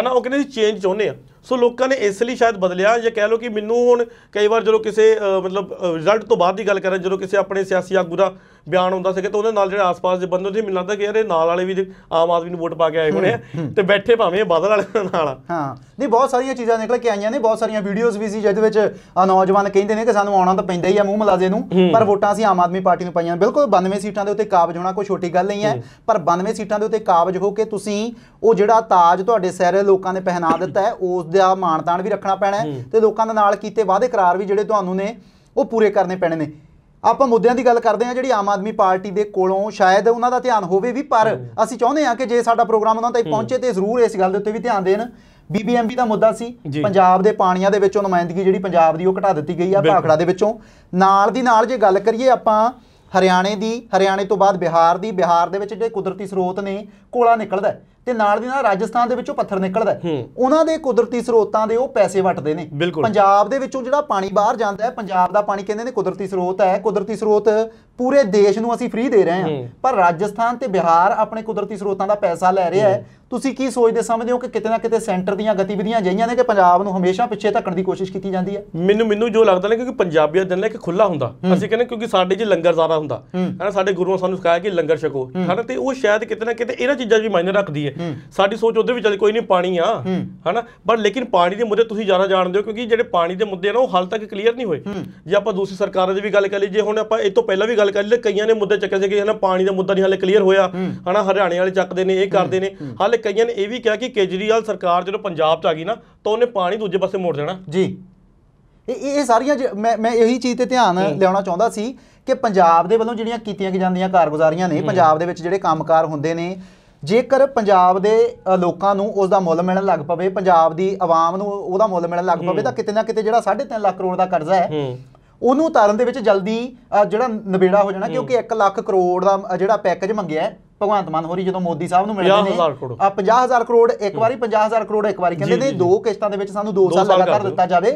ਹਨਾ ਉਹ ਕਹਿੰਦੇ ਸੀ ਚੇਂਜ ਚਾਹੁੰਦੇ ਆ ਸੋ ਲੋਕਾਂ ਨੇ ਇਸ ਲਈ ਸ਼ਾਇਦ ਬਦਲਿਆ ਜਾਂ ਕਹਿ ਲਓ ਕਿ ਮੈਨੂੰ ਹੁਣ ਕਈ ਵਾਰ ਜਦੋਂ ਕਿਸੇ ਮਤਲਬ ਰਿਜ਼ਲਟ ਤੋਂ ਬਾਅਦ ਦੀ ਗੱਲ ਕਰਾਂ ਜਦੋਂ ਕਿਸੇ ਆਪਣੇ ਸਿਆਸੀ ਆਗੂ ਦਾ ਬਿਆਨ ਹੁੰਦਾ ਸੀਗਾ ਤਾਂ ਉਹਦੇ ਨਾਲ ਜਿਹੜੇ ਆਸ-ਪਾਸ ਦੇ ਬੰਦੇ ਸੀ, ਮੈਨੂੰ ਲੱਗਦਾ ਕਿ ਯਾਰ ਇਹ ਨਾਲ ਵਾਲੇ ਵੀ ਆਮ ਆਦਮੀ ਨੂੰ ਵੋਟ ਪਾ ਕੇ ਆਏ ਹੋਣੇ ਆ ਤੇ ਬੈਠੇ ਭਾਵੇਂ ਬਾਦਲ ਵਾਲੇ ਨਾਲ ਆ। ਹਾਂ ਨਹੀਂ ਬਹੁਤ ਸਾਰੀਆਂ ਚੀਜ਼ਾਂ ਨਿਕਲ ਕੇ ਆਈਆਂ ਨੇ ਬਹੁਤ ਸਾਰੀਆਂ ਵੀਡੀਓਜ਼ ਵੀ ਸੀ ਜਿਹਦੇ ਵਿੱਚ ਆ ਨੌਜਵਾਨ ਕਹਿੰਦੇ ਨੇ ਕਿ ਸਾਨੂੰ ਆਉਣਾ ਤਾਂ ਪੈਂਦਾ ਹੀ ਆ ਮੂੰਹ ਮਲਾਜੇ ਨੂੰ ਪਰ ਵੋਟਾਂ ਅਸੀਂ ਆਮ ਆਦਮੀ ਪਾਰਟੀ ਨੂੰ ਪਾਈਆਂ। ਬਿਲਕੁਲ 92 ਸੀਟਾਂ ਦੇ ਉੱਤੇ ਕਾਬਜ ਹੋਣਾ ਕੋਈ ਛੋਟੀ ਗੱਲ ਨਹੀਂ ਹੈ ਪਰ 92 ਸੀਟਾਂ ਦੇ ਉੱਤੇ ਕਾਬਜ ਹੋ ਕੇ ਤੁਸੀਂ ਉਹ ਜਿਹੜਾ ਤਾਜ ਤੁਹਾਡੇ ਸਿਰ ਲੋਕਾਂ ਨੇ ਪਹਿਨਾ ਦਿੱਤਾ ਹੈ ਉਸ ਦਾ ਮਾਣ-ਤਾਣ ਵੀ ਰੱਖਣਾ ਪੈਣਾ ਹੈ ਤੇ ਲੋਕਾਂ ਦੇ ਨਾਲ ਕੀਤੇ ਵਾਅਦੇ ਕਰਾਰ ਵੀ ਜਿਹੜੇ ਤੁਹਾਨੂੰ ਨੇ ਉਹ ਪੂਰੇ ਕਰਨੇ ਪੈਣੇ ਨੇ। ਆਪਾਂ ਮੁੱਦਿਆਂ ਦੀ ਗੱਲ ਕਰਦੇ ਹਾਂ ਜਿਹੜੀ ਆਮ ਆਦਮੀ ਪਾਰਟੀ ਦੇ ਕੋਲੋਂ ਸ਼ਾਇਦ ਉਹਨਾਂ ਦਾ ਧਿਆਨ ਹੋਵੇ ਵੀ ਪਰ ਅਸੀਂ ਚਾਹੁੰਦੇ ਹਾਂ ਕਿ ਜੇ ਸਾਡਾ ਪ੍ਰੋਗਰਾਮ ਉਹਨਾਂ ਤਾਈਂ ਪਹੁੰਚੇ ਤੇ ਜ਼ਰੂਰ ਇਸ ਗੱਲ ਦੇ ਉੱਤੇ ਵੀ ਧਿਆਨ ਦੇਣ। ਬੀਬੀਐਮਬੀ ਦਾ ਮੁੱਦਾ ਸੀ। ਪੰਜਾਬ ਦੇ ਪਾਣੀਆਂ ਦੇ ਵਿੱਚੋਂ ਨੁਮਾਇੰਦਗੀ ਜਿਹੜੀ ਪੰਜਾਬ ਦੀ ਉਹ ਘਟਾ ਦਿੱਤੀ ਗਈ ਆ ਭਾਖੜਾ ਦੇ ਵਿੱਚੋਂ। ਨਾਲ ਦੀ ਨਾਲ ਜੇ ਗੱਲ ਕਰੀਏ ਆਪਾਂ ਹਰਿਆਣੇ ਦੀ ਹਰਿਆਣੇ ਤੋਂ ਬਾਅਦ ਬਿਹਾਰ ਦੀ ਬਿਹਾਰ ਦੇ ਵਿੱਚ ਜਿਹੜੇ ਕੁਦਰਤੀ ਸਰੋਤ ਨੇ ਕੋਲਾ ਨਿਕਲਦਾ ਤੇ ਨਾਲ ਦੀ ਨਾਲ ਰਾਜਸਥਾਨ ਦੇ ਵਿੱਚੋਂ ਪੱਥਰ ਨਿਕਲਦਾ। ਉਹਨਾਂ ਦੇ ਕੁਦਰਤੀ ਸਰੋਤਾਂ ਦੇ ਉਹ ਪੈਸੇ ਵਟਦੇ ਨੇ। ਪੰਜਾਬ ਦੇ ਵਿੱਚੋਂ ਜਿਹੜਾ ਪਾਣੀ ਬਾਹਰ ਜਾਂਦਾ ਹੈ ਪੰਜਾਬ ਦਾ ਪਾਣੀ ਕਹਿੰਦੇ ਨੇ ਕੁਦਰਤੀ ਸਰੋਤ ਹੈ ਕੁਦਰਤੀ ਸਰੋਤ ਪੂਰੇ ਦੇਸ਼ ਨੂੰ ਅਸੀਂ ਫ੍ਰੀ ਦੇ ਰਹੇ ਹਾਂ। ਪਰ ਰਾਜਸਥਾਨ ਤੇ ਬਿਹਾਰ ਆਪਣੇ ਕੁਦਰਤੀ ਸਰੋਤਾਂ ਦਾ ਪੈਸਾ ਲੈ ਰਿਹਾ ਹੈ। ਤੁਸੀਂ ਕੀ ਸੋਚਦੇ ਸਮਝਦੇ ਹੋ ਕਿ ਕਿਤੇ ਨਾ ਕਿਤੇ ਸੈਂਟਰ ਦੀਆਂ ਗਤੀਵਿਧੀਆਂ ਅਜਿਹੀਆਂ ਨੇ ਕਿ ਪੰਜਾਬ ਨੂੰ ਹਮੇਸ਼ਾ ਪਿੱਛੇ ਧੱਕਣ ਦੀ ਕੋਸ਼ਿਸ਼ ਕੀਤੀ ਜਾਂਦੀ ਹੈ? ਮੈਨੂੰ ਮੈਨੂੰ ਜੋ ਲੱਗਦਾ ਨਾ ਕਿਉਂਕਿ ਪੰਜਾਬੀਅਤ ਦਿਨ ਨਾ ਇੱਕ ਖੁੱਲਾ ਹੁੰਦਾ। ਅਸੀਂ ਕਹਿੰਦੇ ਕਿਉਂਕਿ ਸਾਡੇ 'ਚ ਲੰਗਰ ਜ਼ਿਆਦਾ ਹੁੰਦਾ। ਹੈਨਾ ਸਾਡੇ ਗੁਰੂਆਂ ਸਾਨੂੰ ਸਿਖਾਇਆ ਕਿ ਲੰਗਰ ਛਕੋ। ਹੈਨਾ ਤੇ ਉਹ ਸ਼ਾਇਦ ਕਿਤੇ ਨਾ ਕਿਤੇ ਇਹਨਾਂ ਚੀਜ਼ਾਂ 'ਚ ਵੀ ਮਾਇਨੇ ਰੱਖਦੀ ਹੈ। ਸਾਡੀ ਸੋਚ ਉਹਦੇ ਵਿੱਚ ਚੱਲ ਕੋਈ ਨਹੀਂ ਪਾਣੀ ਆ। ਹੈਨਾ ਪਰ ਲੇਕਿਨ ਪਾਣੀ ਦੇ ਮੁੱਦੇ ਤੁਸੀਂ ਜ਼ਿਆਦਾ ਜਾਣਦੇ ਹੋ ਕਿਉਂਕਿ ਜਿਹੜੇ ਪਾਣੀ ਦੇ ਮੁੱਦੇ ਨਾ ਉਹ ਹਾਲ ਤੱਕ ਕਲੀਅਰ ਨਹੀਂ ਹੋਏ। ਜੇ ਆਪਾਂ ਦੂਸਰੀ ਸਰਕਾਰਾਂ ਦੀ ਵੀ ਗੱਲ ਕਰ ਲਈ ਜੇ ਹੁਣ ਆਪਾਂ ਇਹ ਤੋਂ ਪਹਿਲਾਂ ਵੀ ਗੱਲ ਕਰ ਲਈ ਕਈਆਂ ਨੇ ਮੁੱਦੇ ਚੱਕੇ ਸੀ ਕਿ ਹਨਾ ਪਾਣੀ ਦਾ ਮੁੱਦਾ ਨਹੀਂ ਹਾਲੇ ਕਲੀਅਰ ਹੋਇਆ। ਹਨਾ ਹਰਿਆਣੇ ਵਾਲੇ ਚੱਕਦੇ ਨੇ ਇਹ ਕਰਦੇ ਨੇ। ਹਾਲੇ ਕਈਆਂ ਨੇ ਇਹ ਵੀ ਕਿਹਾ ਕਿ ਕੇਜਰੀਵਾਲ ਸਰਕਾਰ ਜਦੋਂ ਪੰਜਾਬ 'ਚ ਆ ਗਈ ਨਾ ਤਾਂ ਉਹਨੇ ਪਾਣੀ ਦੂਜੇ ਪਾਸੇ ਮੋੜ ਦੇਣਾ। ਜੀ। ਇਹ ਇਹ ਸਾਰੀਆਂ ਮੈਂ ਮੈਂ ਇਹੀ ਚੀਜ਼ ਤੇ ਧਿਆਨ ਲਿਆਉਣਾ ਚਾਹੁੰਦਾ ਸੀ ਕਿ ਪੰਜਾਬ ਦੇ ਵੱਲੋਂ ਜਿਹੜੀਆਂ ਕੀਤੀਆਂ ਜਾਂਦੀਆਂ ਕਾਰਗੁਜ਼ਾਰੀਆਂ ਨੇ ਪੰਜਾਬ ਦੇ ਵਿੱਚ ਜਿਹੜੇ ਕੰਮਕਾਰ ਹੁੰਦੇ ਨੇ ਜੇਕਰ ਪੰਜਾਬ ਦੇ ਲੋਕਾਂ ਨੂੰ ਉਸ ਦਾ ਮੁੱਲ ਮਿਲਣ ਲੱਗ ਪਵੇ ਪੰਜਾਬ ਦੀ ਆਵਾਮ ਨੂੰ ਉਹਦਾ ਮੁੱਲ ਮਿਲਣ ਲੱਗ ਪਵੇ ਤਾਂ ਕਿਤੇ ਨਾ ਕਿਤੇ ਜਿਹੜਾ 3.5 ਲੱਖ ਕਰੋੜ ਦਾ ਕਰਜ਼ਾ ਹੂੰ। ਉਹਨੂੰ ਉਤਾਰਨ ਦੇ ਵਿੱਚ ਜਲਦੀ ਜਿਹੜਾ ਨਵੇੜਾ ਹੋ ਜਾਣਾ ਕਿਉਂਕਿ 1 ਲੱਖ ਕਰੋੜ ਦਾ ਜਿਹੜਾ ਪੈਕੇਜ ਮੰਗਿਆ ਹੈ, ਭਗਵੰਤ ਮਾਨ ਹੋਰੀ ਜਦੋਂ ਮੋਦੀ ਸਾਹਿਬ ਨੂੰ ਮਿਲਦੇ ਨੇ 50,000 ਕਰੋੜ। ਆ 50000 ਕਰੋੜ ਇੱਕ ਵਾਰੀ 50000 ਕਰੋੜ ਇੱਕ ਵਾਰੀ ਕਹਿੰਦੇ ਨੇ। ਦੋ ਕਿਸ਼ਤਾਂ ਦੇ ਵਿੱਚ ਸਾਨੂੰ 2 ਦੋ ਸਾਲ ਲਗਾਤਾਰ। ਦਿੱਤਾ ਜਾਵੇ।